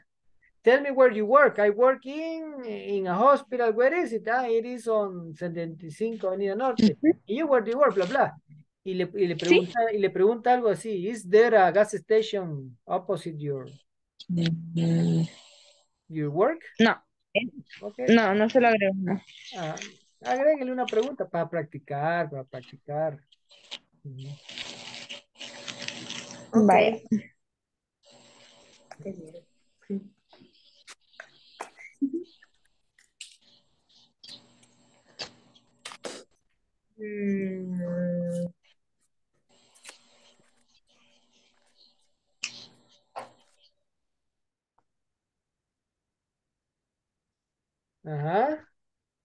Tell me where you work. I work in in a hospital. Where is it? Ah, it is on 75 Avenida Norte. Y you where do you work? Bla bla. Y le, y le pregunta y le pregunta algo así. Is there a gas station opposite your mm, your work? no, Okay. no, no se lo agrego. no. Ah, agréguele una pregunta para practicar, para practicar. Mm, Ajá.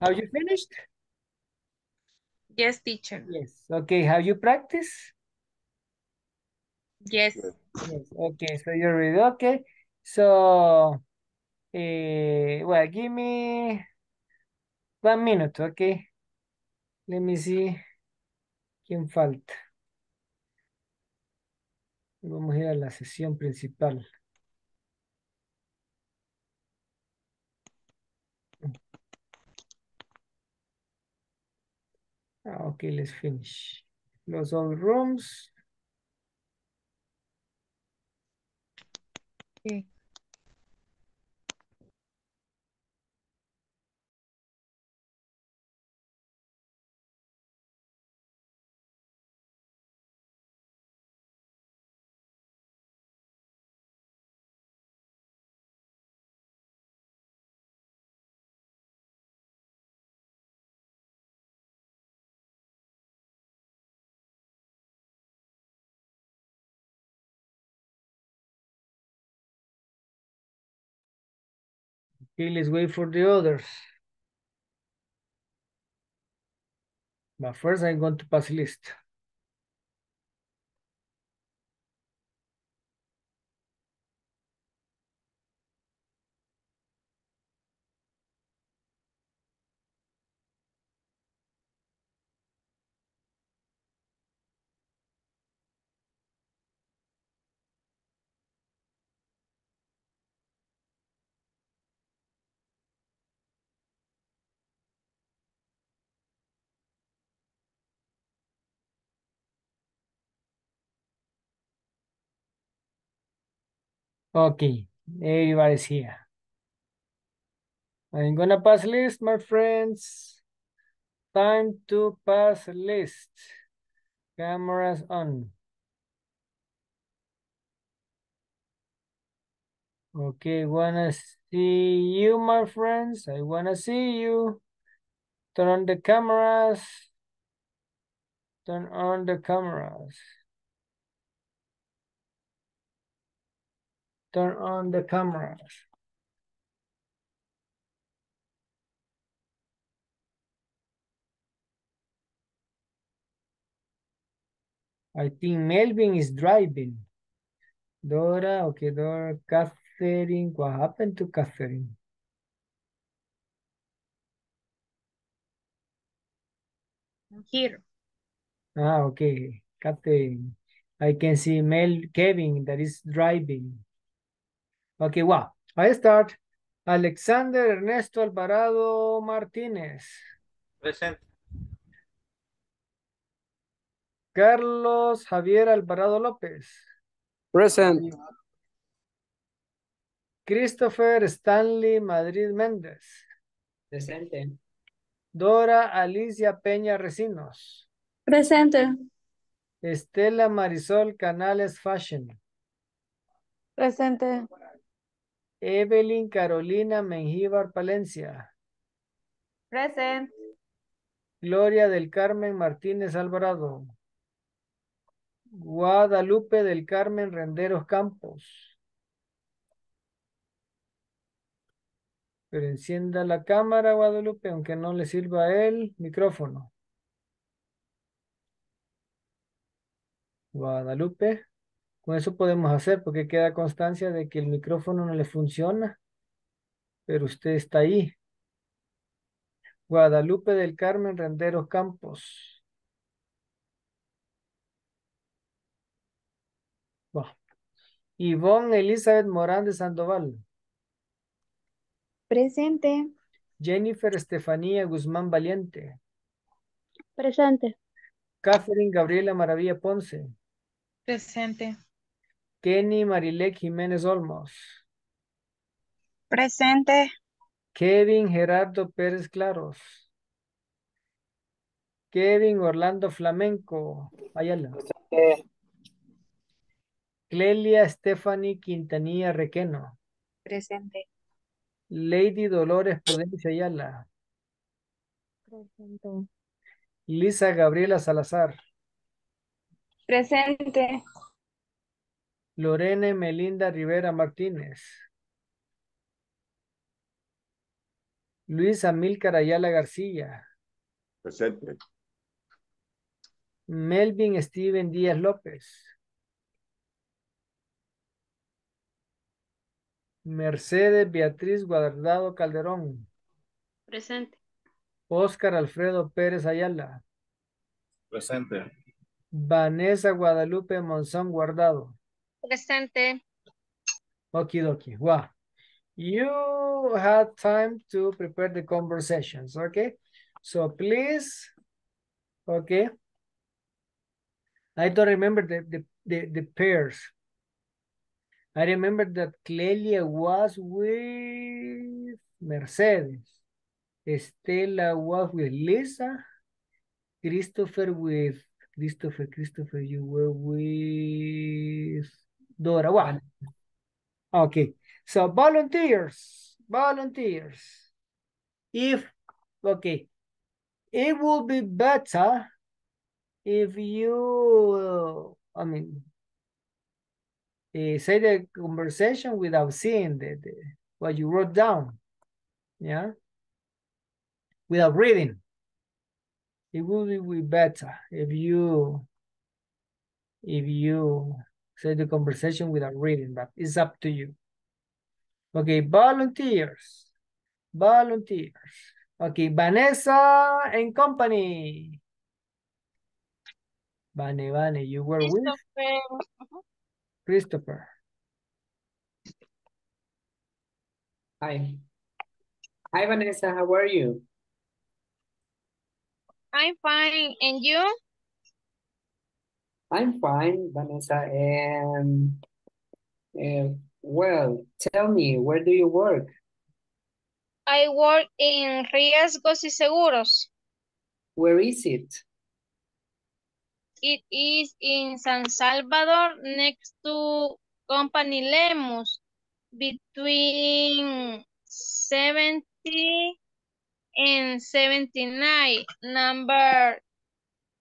Have you finished? Yes, teacher. Yes. Okay, have you practiced? Yes. Yes. Okay, so you're ready. Okay. So, eh, well, give me one minute, okay? Let me see quién falta. Vamos a ir a la sesión principal. Ah, okay, let's finish. Close all rooms. Okay. Okay, let's wait for the others. But first I'm going to pass list. Okay, everybody's here. I'm gonna pass list, my friends. Time to pass list. Cameras on. Okay, wanna see you, my friends. I wanna see you. Turn on the cameras. Turn on the cameras. Turn on the cameras. I think Melvin is driving. Dora, okay, Dora, Catherine, what happened to Catherine? Here. Ah, okay, Catherine. I can see Mel, Kevin that is driving. Okay, wow. I start. Alexander Ernesto Alvarado Martínez. Presente. Carlos Javier Alvarado López. Present. Christopher Stanley Madrid Méndez. Presente. Dora Alicia Peña Recinos. Presente. Estela Marisol Canales Fashion. Presente. Evelyn Carolina Mengíbar Palencia. Present. Gloria del Carmen Martínez Alvarado. Guadalupe del Carmen Renderos Campos. Pero encienda la cámara, Guadalupe, aunque no le sirva el micrófono. Guadalupe. Con eso podemos hacer porque queda constancia de que el micrófono no le funciona. Pero usted está ahí. Guadalupe del Carmen Renderos Campos. Ivonne Elizabeth Morán de Sandoval. Presente. Jennifer Estefanía Guzmán Valiente. Presente. Catherine Gabriela Maravilla Ponce. Presente. Kenny Marilek Jiménez Olmos. Presente. Kevin Gerardo Pérez Claros. Kevin Orlando Flamenco. Ayala. Clelia Stephanie Quintanilla Requeno. Presente. Lady Dolores Prudencia Ayala. Presente. Lisa Gabriela Salazar. Presente. Lorena Melinda Rivera Martínez. Luis Amílcar Ayala García. Presente. Melvin Steven Díaz López. Mercedes Beatriz Guardado Calderón. Presente. Oscar Alfredo Pérez Ayala. Presente. Vanessa Guadalupe Monzón Guardado. Presente. Okidoki. Wow. You had time to prepare the conversations, okay? So please, okay. I don't remember the, the, the, the pairs. I remember that Clelia was with Mercedes. Estela was with Lisa. Christopher with Christopher, Christopher, you were with Dora. Wow. Okay. So volunteers, volunteers. If, okay, it will be better if you, I mean, uh, say the conversation without seeing the, the what you wrote down. Yeah. Without reading. It will be better if you if you say the conversation without reading, but it's up to you. Okay, volunteers. Volunteers. Okay, Vanessa and company. Vane, Vane, you were with Christopher. Hi. Hi, Vanessa. How are you? I'm fine. And you? I'm fine, Vanessa. And uh, well, tell me, where do you work? I work in Riesgos y Seguros. Where is it? It is in San Salvador next to Company Lemus between 70 and 79, number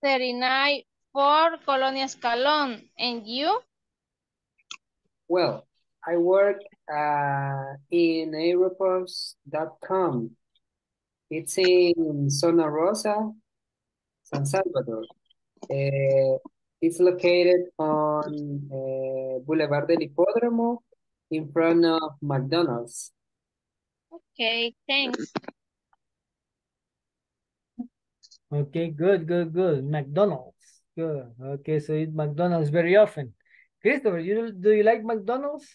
39 for Colonia Escalón. And you? Well, I work uh, in aeropost.com. It's in Zona Rosa, San Salvador. Uh, it's located on uh, Boulevard del Hipódromo in front of McDonald's. Okay, thanks. Okay, good, good, good. McDonald's. Good. Okay, so eat McDonald's very often. Christopher, you do you like McDonald's?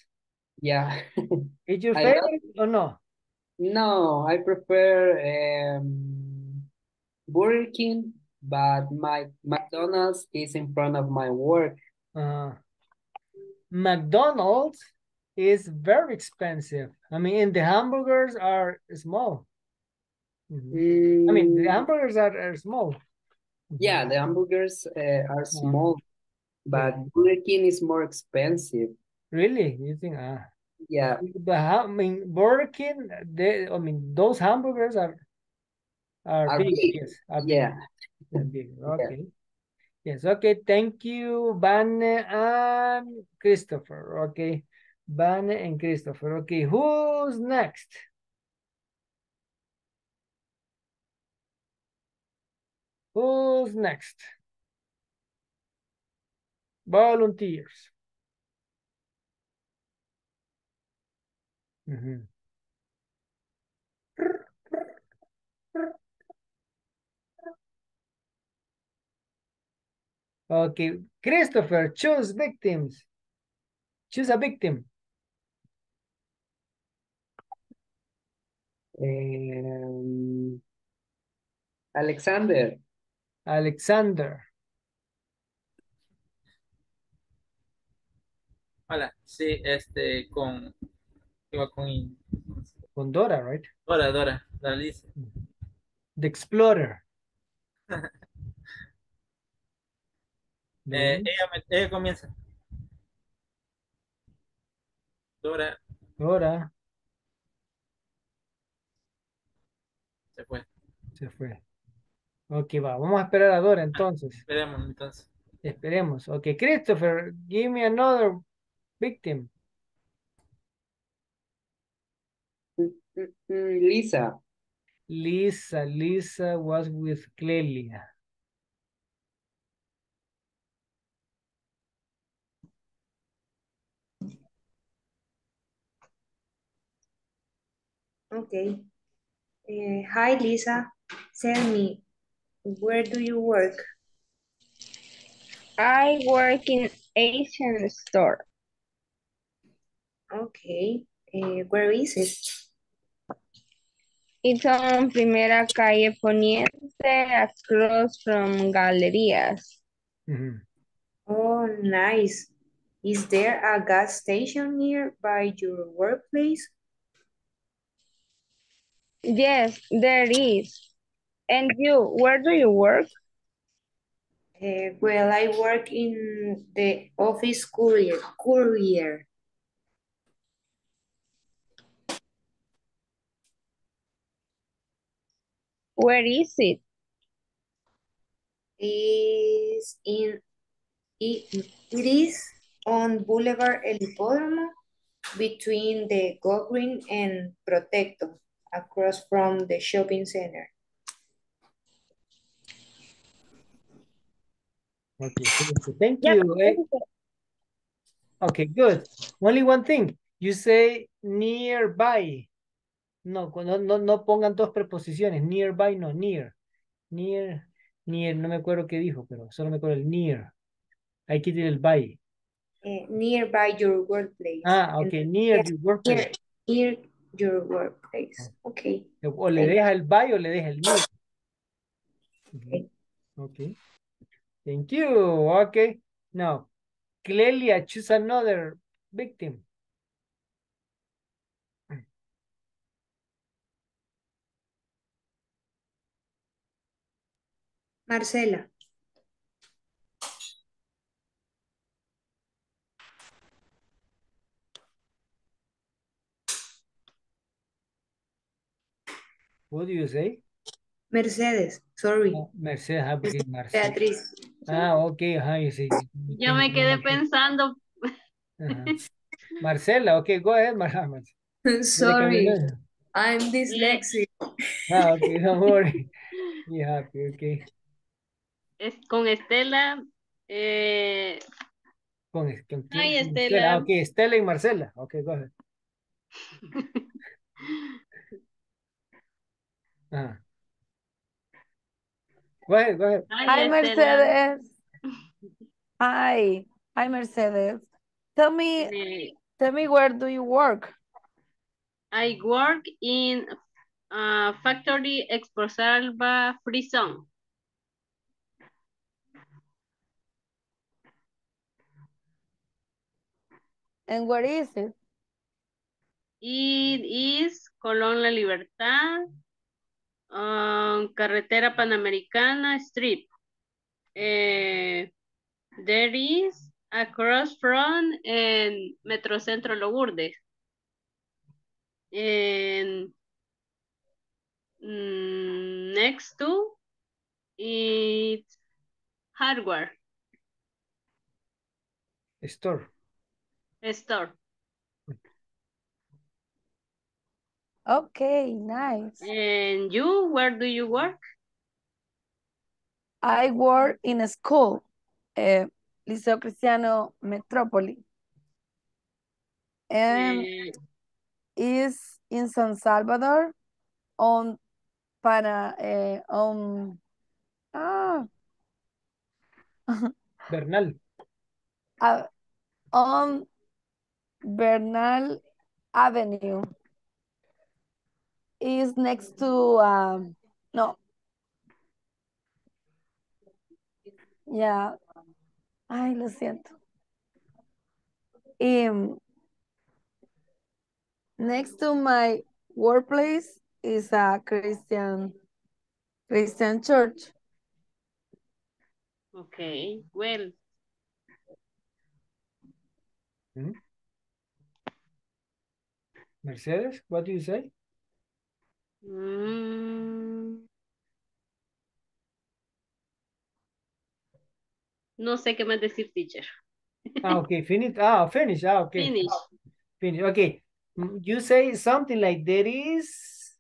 Yeah. *laughs* Is your I favorite or no? No, I prefer um, Burger King, but my McDonald's is in front of my work. Uh, McDonald's is very expensive. I mean, and the hamburgers are small. Mhm. I mean, the Mm, hamburgers are, are small. Yeah, the hamburgers uh, are small, but Burger King is more expensive. Really? You think? Ah, Yeah, the ha- I mean, Burger King. They, I mean, those hamburgers are are, Are big. big. Yes, are yeah. Big. *laughs* Okay. Yes. Okay. Thank you, Van and Christopher. Okay, Van and Christopher. Okay. Who's next? Who's next? Volunteers. Mhm. Okay, Christopher, choose victims. Choose a victim. Um, Alexander. Alexander. Hola, sí, este, con, iba con, Con Dora, right? Dora, Dora, Dora Liz. The Explorer. *laughs* Eh, ella, ella comienza. Dora Dora se fue. se fue. Ok, va. Vamos a esperar a Dora entonces. Esperemos entonces. Esperemos. Ok, Christopher, give me another victim. Lisa. Lisa, Lisa was with Clelia. Okay. Eh, hi, Lisa. Tell me, where do you work? I work in Asian store. Okay. Uh, where is it? It's on Primera Calle Poniente across from Galerías. Oh, nice. Is there a gas station nearby your workplace? Yes, there is. And you, where do you work? Uh, well, I work in the office courier. courier. Where is it? Is in it, it is on Boulevard El Hipódromo between the Go Green and Protecto across from the shopping center. Okay, thank you. eh. Okay, good. Only one thing. You say nearby. No, no, no, no pongan dos preposiciones. Nearby, no, near. Near, near, no me acuerdo qué dijo, pero solo me acuerdo el near. Hay que ir el by. Eh, nearby your workplace. Ah, okay, near your workplace. Near, near your workplace. Okay. O le deja el by o le deja el near. Ujú. Okay. Thank you. Okay. Now, Clelia, choose another victim. Marcela. What do you say? Mercedes, sorry. Mercedes. Beatriz. Ah, ok, ajá, yo sí. Yo me quedé pensando. Ajá. *laughs* Marcela, okay, go ahead, Mar- ah, Marcela. *laughs* Sorry. I'm dyslexic. Ah, okay, don't *laughs* worry. Be happy, okay. Es con Estela. Eh, Con, con quién? Ay, Con Estela. Ah, ok, Estela y Marcela. Okay, go ahead. Ajá. Go ahead, go ahead. Hi, Mercedes. Hi. Hi, Mercedes. Tell me, tell me where do you work? I work in a factory Expo Salva Free Zone. And where is it? It is Colón La Libertad, um, Carretera Panamericana Strip. Eh, there is across from and Metrocentro Lourdes. And mm, next to it's hardware Store. store. Okay, nice. And you, where do you work? I work in a school, eh, Liceo Cristiano Metrópoli. And Eh, is in San Salvador on para eh, on ah *laughs* Bernal. ah, on Bernal Avenue is next to um no. Yeah. Ay lo siento. Um, next to my workplace is a Christian Christian church. Okay, well, Hmm? Mercedes, what do you say? Mm, no sé qué más decir, teacher. Ah, okay, finish. Ah, finish. Ah, okay. Finish. Finish. Okay. Mm, You say something like there is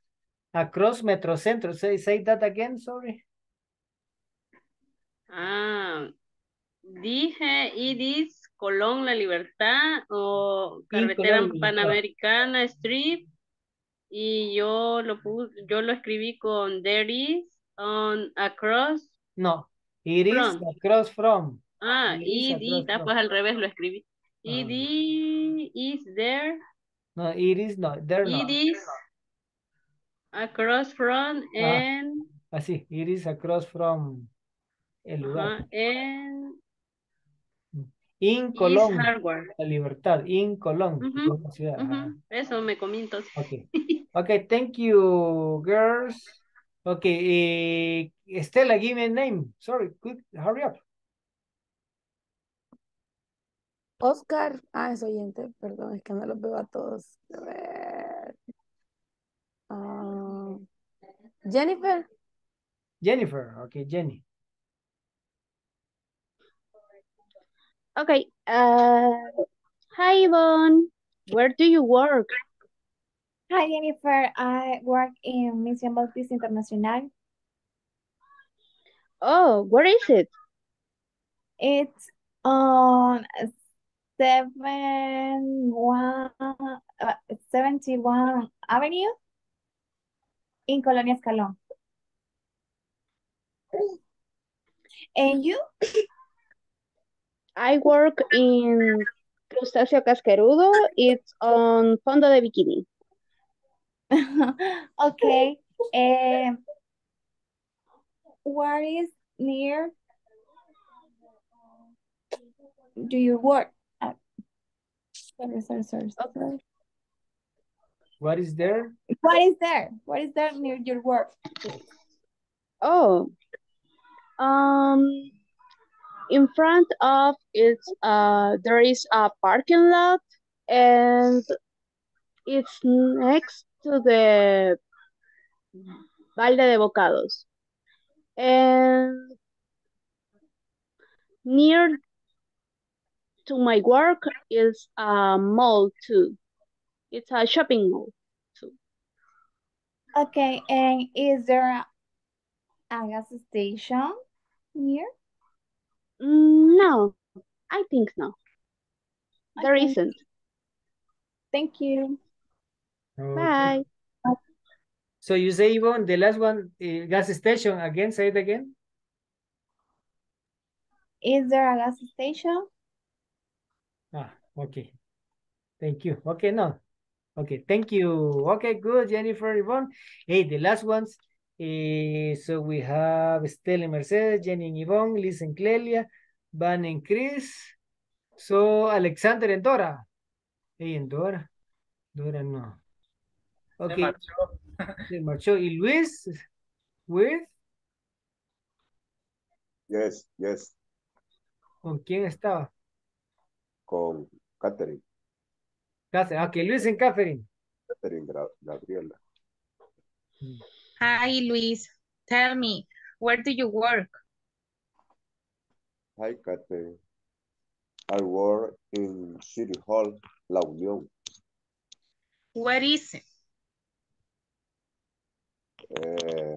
across Metrocentro. Say, say that again, sorry. Ah, dije, it is Colón La Libertad o Carretera. Panamericana Street Y yo lo puse, yo lo escribí con there is on across. No, it is From. across from. Ah, It id, across ah, pues al revés lo escribí. Ah. Id is there. No, it is not, there It not. is across from Ah. and, Así, it is across from el lugar. and In hardware. la libertad, in Colón, Ujú, la ciudad. Eso me comí entonces. Okay. *laughs* Okay, thank you, girls. Okay, eh, Stella, give me a name. Sorry, quick, hurry up. Oscar, ah, es oyente, perdón, es que no los veo a todos. A ver. Ah, Jennifer, Jennifer, okay, Jenny. Okay. Uh, hi, Yvonne. Where do you work? Hi, Jennifer. I work in Mission Bautista International. Oh, where is it? It's on seven one uh, 71 Avenue in Colonia Escalón. And you? *laughs* I work in Crustáceo Cascarudo. It's on Fondo de Bikini. *laughs* okay. Um, where is near do you work? Uh, sorry, sorry, sorry, sorry. What is there? What is there? What is there near your work? Oh, um, in front of it, uh, there is a parking lot, and it's next to the Valle de Bocados. And near to my work is a mall too. It's a shopping mall. Too. Okay, and is there a, gas station near? Mm, No, I think no. There Okay. isn't. Thank you. Okay. Bye. So you say, Yvonne, the last one, eh, gas station, again, say it again. Is there a gas station? Ah, okay. Thank you. Okay, no. Okay, thank you. Okay, good, Jennifer, Yvonne. Hey, the last ones. Eh, so we have Stella and Mercedes, Jenny and Yvonne, Liz and Clelia, Van and Chris. So Alexander and Dora. Hey, and Dora. Dora, no. Se Okay. marchó. Se marchó. ¿Y Luis? With? Yes, yes, ¿Con quién estaba? con Catherine, Catherine. Ok, Luis and Catherine. Catherine Gabriela. Hi, Luis. Tell me, where do you work? Hi, Catherine. I work in City Hall, La Unión. Where is it? eh,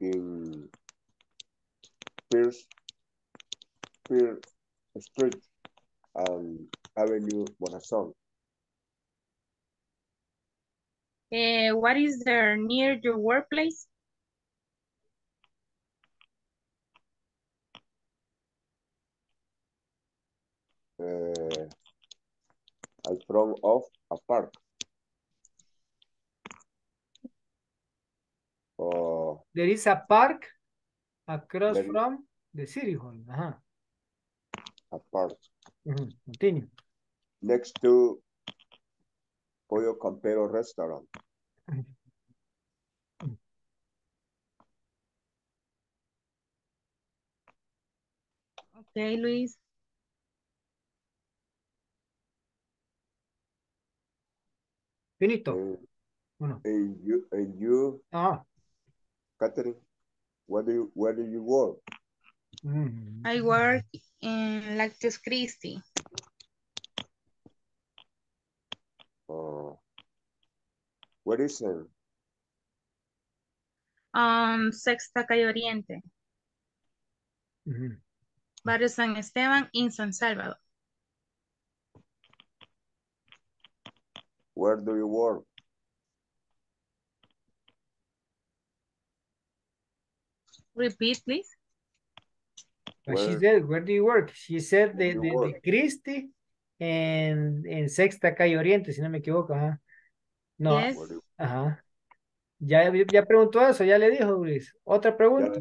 in Pierce, Pierce Street and Avenue Morazán. Eh, what is there near your workplace? Uh, in front of a park. Oh, There is a park across There is- from the city hall. Ajá. a park Ujú, Continue. next to Pollo Campero restaurant. Okay, Luis. Finito. And, Uno. and you, and you, Ah. Catherine, where do you, where do you work? Mhm. I work in Lactus Christi, Uh, where is it? um, Sexta Calle Oriente, Ujú. Barrio San Esteban, in San Salvador. where do you work? Repeat, please. But she Where- said, where do you work? She said Where de, do de, you de work? Christie en, en Sexta Calle Oriente, si no me equivoco, ajá. No, Yes. Ajá. Ya, ya preguntó eso, ya le dijo, Luis. Otra pregunta.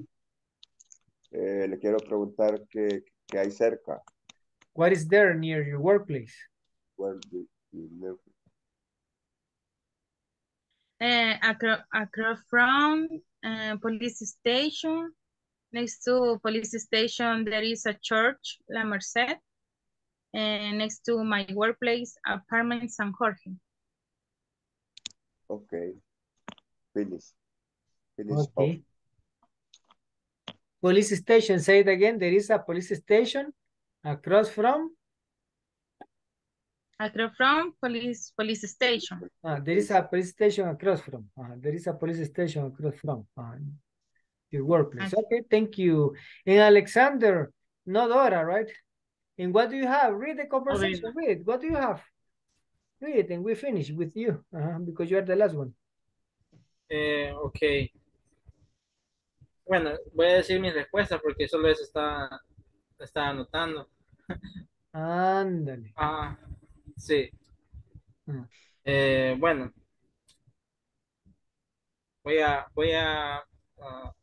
Eh, le quiero preguntar qué, qué hay cerca. What is there near your workplace? Where do you live? Uh, across, across from uh, police station. Next to police station, there is a church, La Merced. And next to my workplace, apartment San Jorge. Okay. Finish. Finish off. Okay. Police station, say it again. There is a police station across from, Across from police police station. ah, there is a police station across from, ah, there is a police station across from, ah, your workplace. Okay, thank you. And Alexander, not Dora, right? And what do you have? Read the conversation, read. What do you have? Read and we finish with you, uh because you are the last one. Eh, ok. Bueno, voy a decir mis respuestas porque solo eso está, está anotando. Ándale. Ah, sí. Mm. Eh, bueno. Voy a, voy a, ah,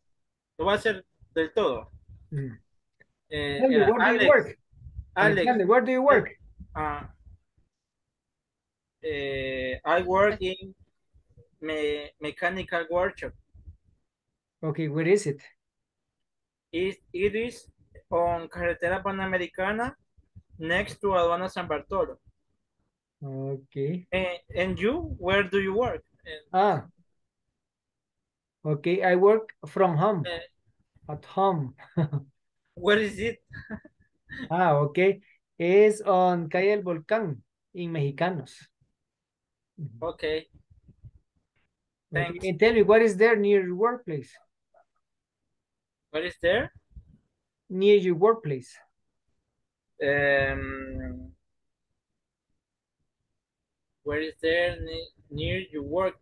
lo voy a hacer del todo. Mm. Eh, era do you Alex, work? Alex, Alexander, where do you work? ah, eh, I work in me, mechanical workshop. Okay, where is it? It, it is on Carretera Panamericana next to Aduana San Bartolo. Okay. And, and you, where do you work? Ah. Okay, I work from home. eh, At home. *laughs* where is it? *laughs* Ah, okay. Es on Calle El Volcán in Mexicanos. Okay. Okay, Thanks. And tell me, what is there near your workplace? What is there? Near your workplace. Um, where is there near your work?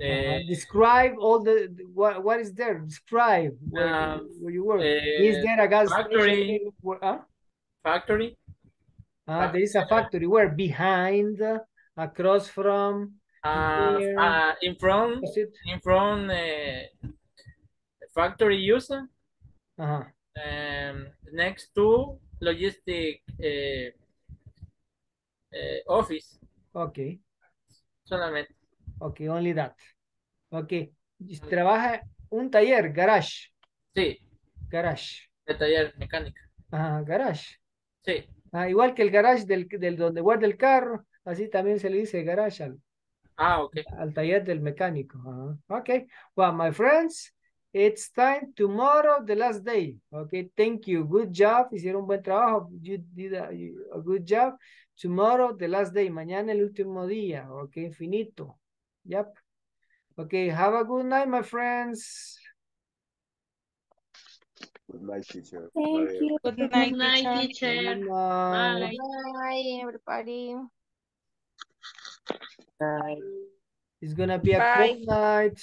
Uh, Uh, describe all the, what what is there? Describe where, Um, where you work. is uh, there a gas factory. station? Ah? Factory? Ah, there is a factory where behind, across from. Uh, uh, in front, in front, uh, factory user. Uh-huh. Um, next to logistic uh, uh, office Okay, solamente. okay, only that. Okay, trabaja un taller, garage, Sí, garage. de taller mecánica. Ajá, garage. Sí. Ah, igual que el garage del, del donde guarda el carro, así también se le dice garage al, Ah, ok. al taller del mecánico. Ajá. Okay, well, my friends, it's time tomorrow, the last day. Okay, thank you. Good job. Hicieron un buen trabajo. You did a, you- a good job. Tomorrow, the last day. Mañana el último día. Okay, finito. Yep. Okay, have a good night, my friends. Good night, teacher. Thank Bye. you. Good Good night, teacher. Good night. Bye. Bye, everybody. It's gonna be a Bye. cold night.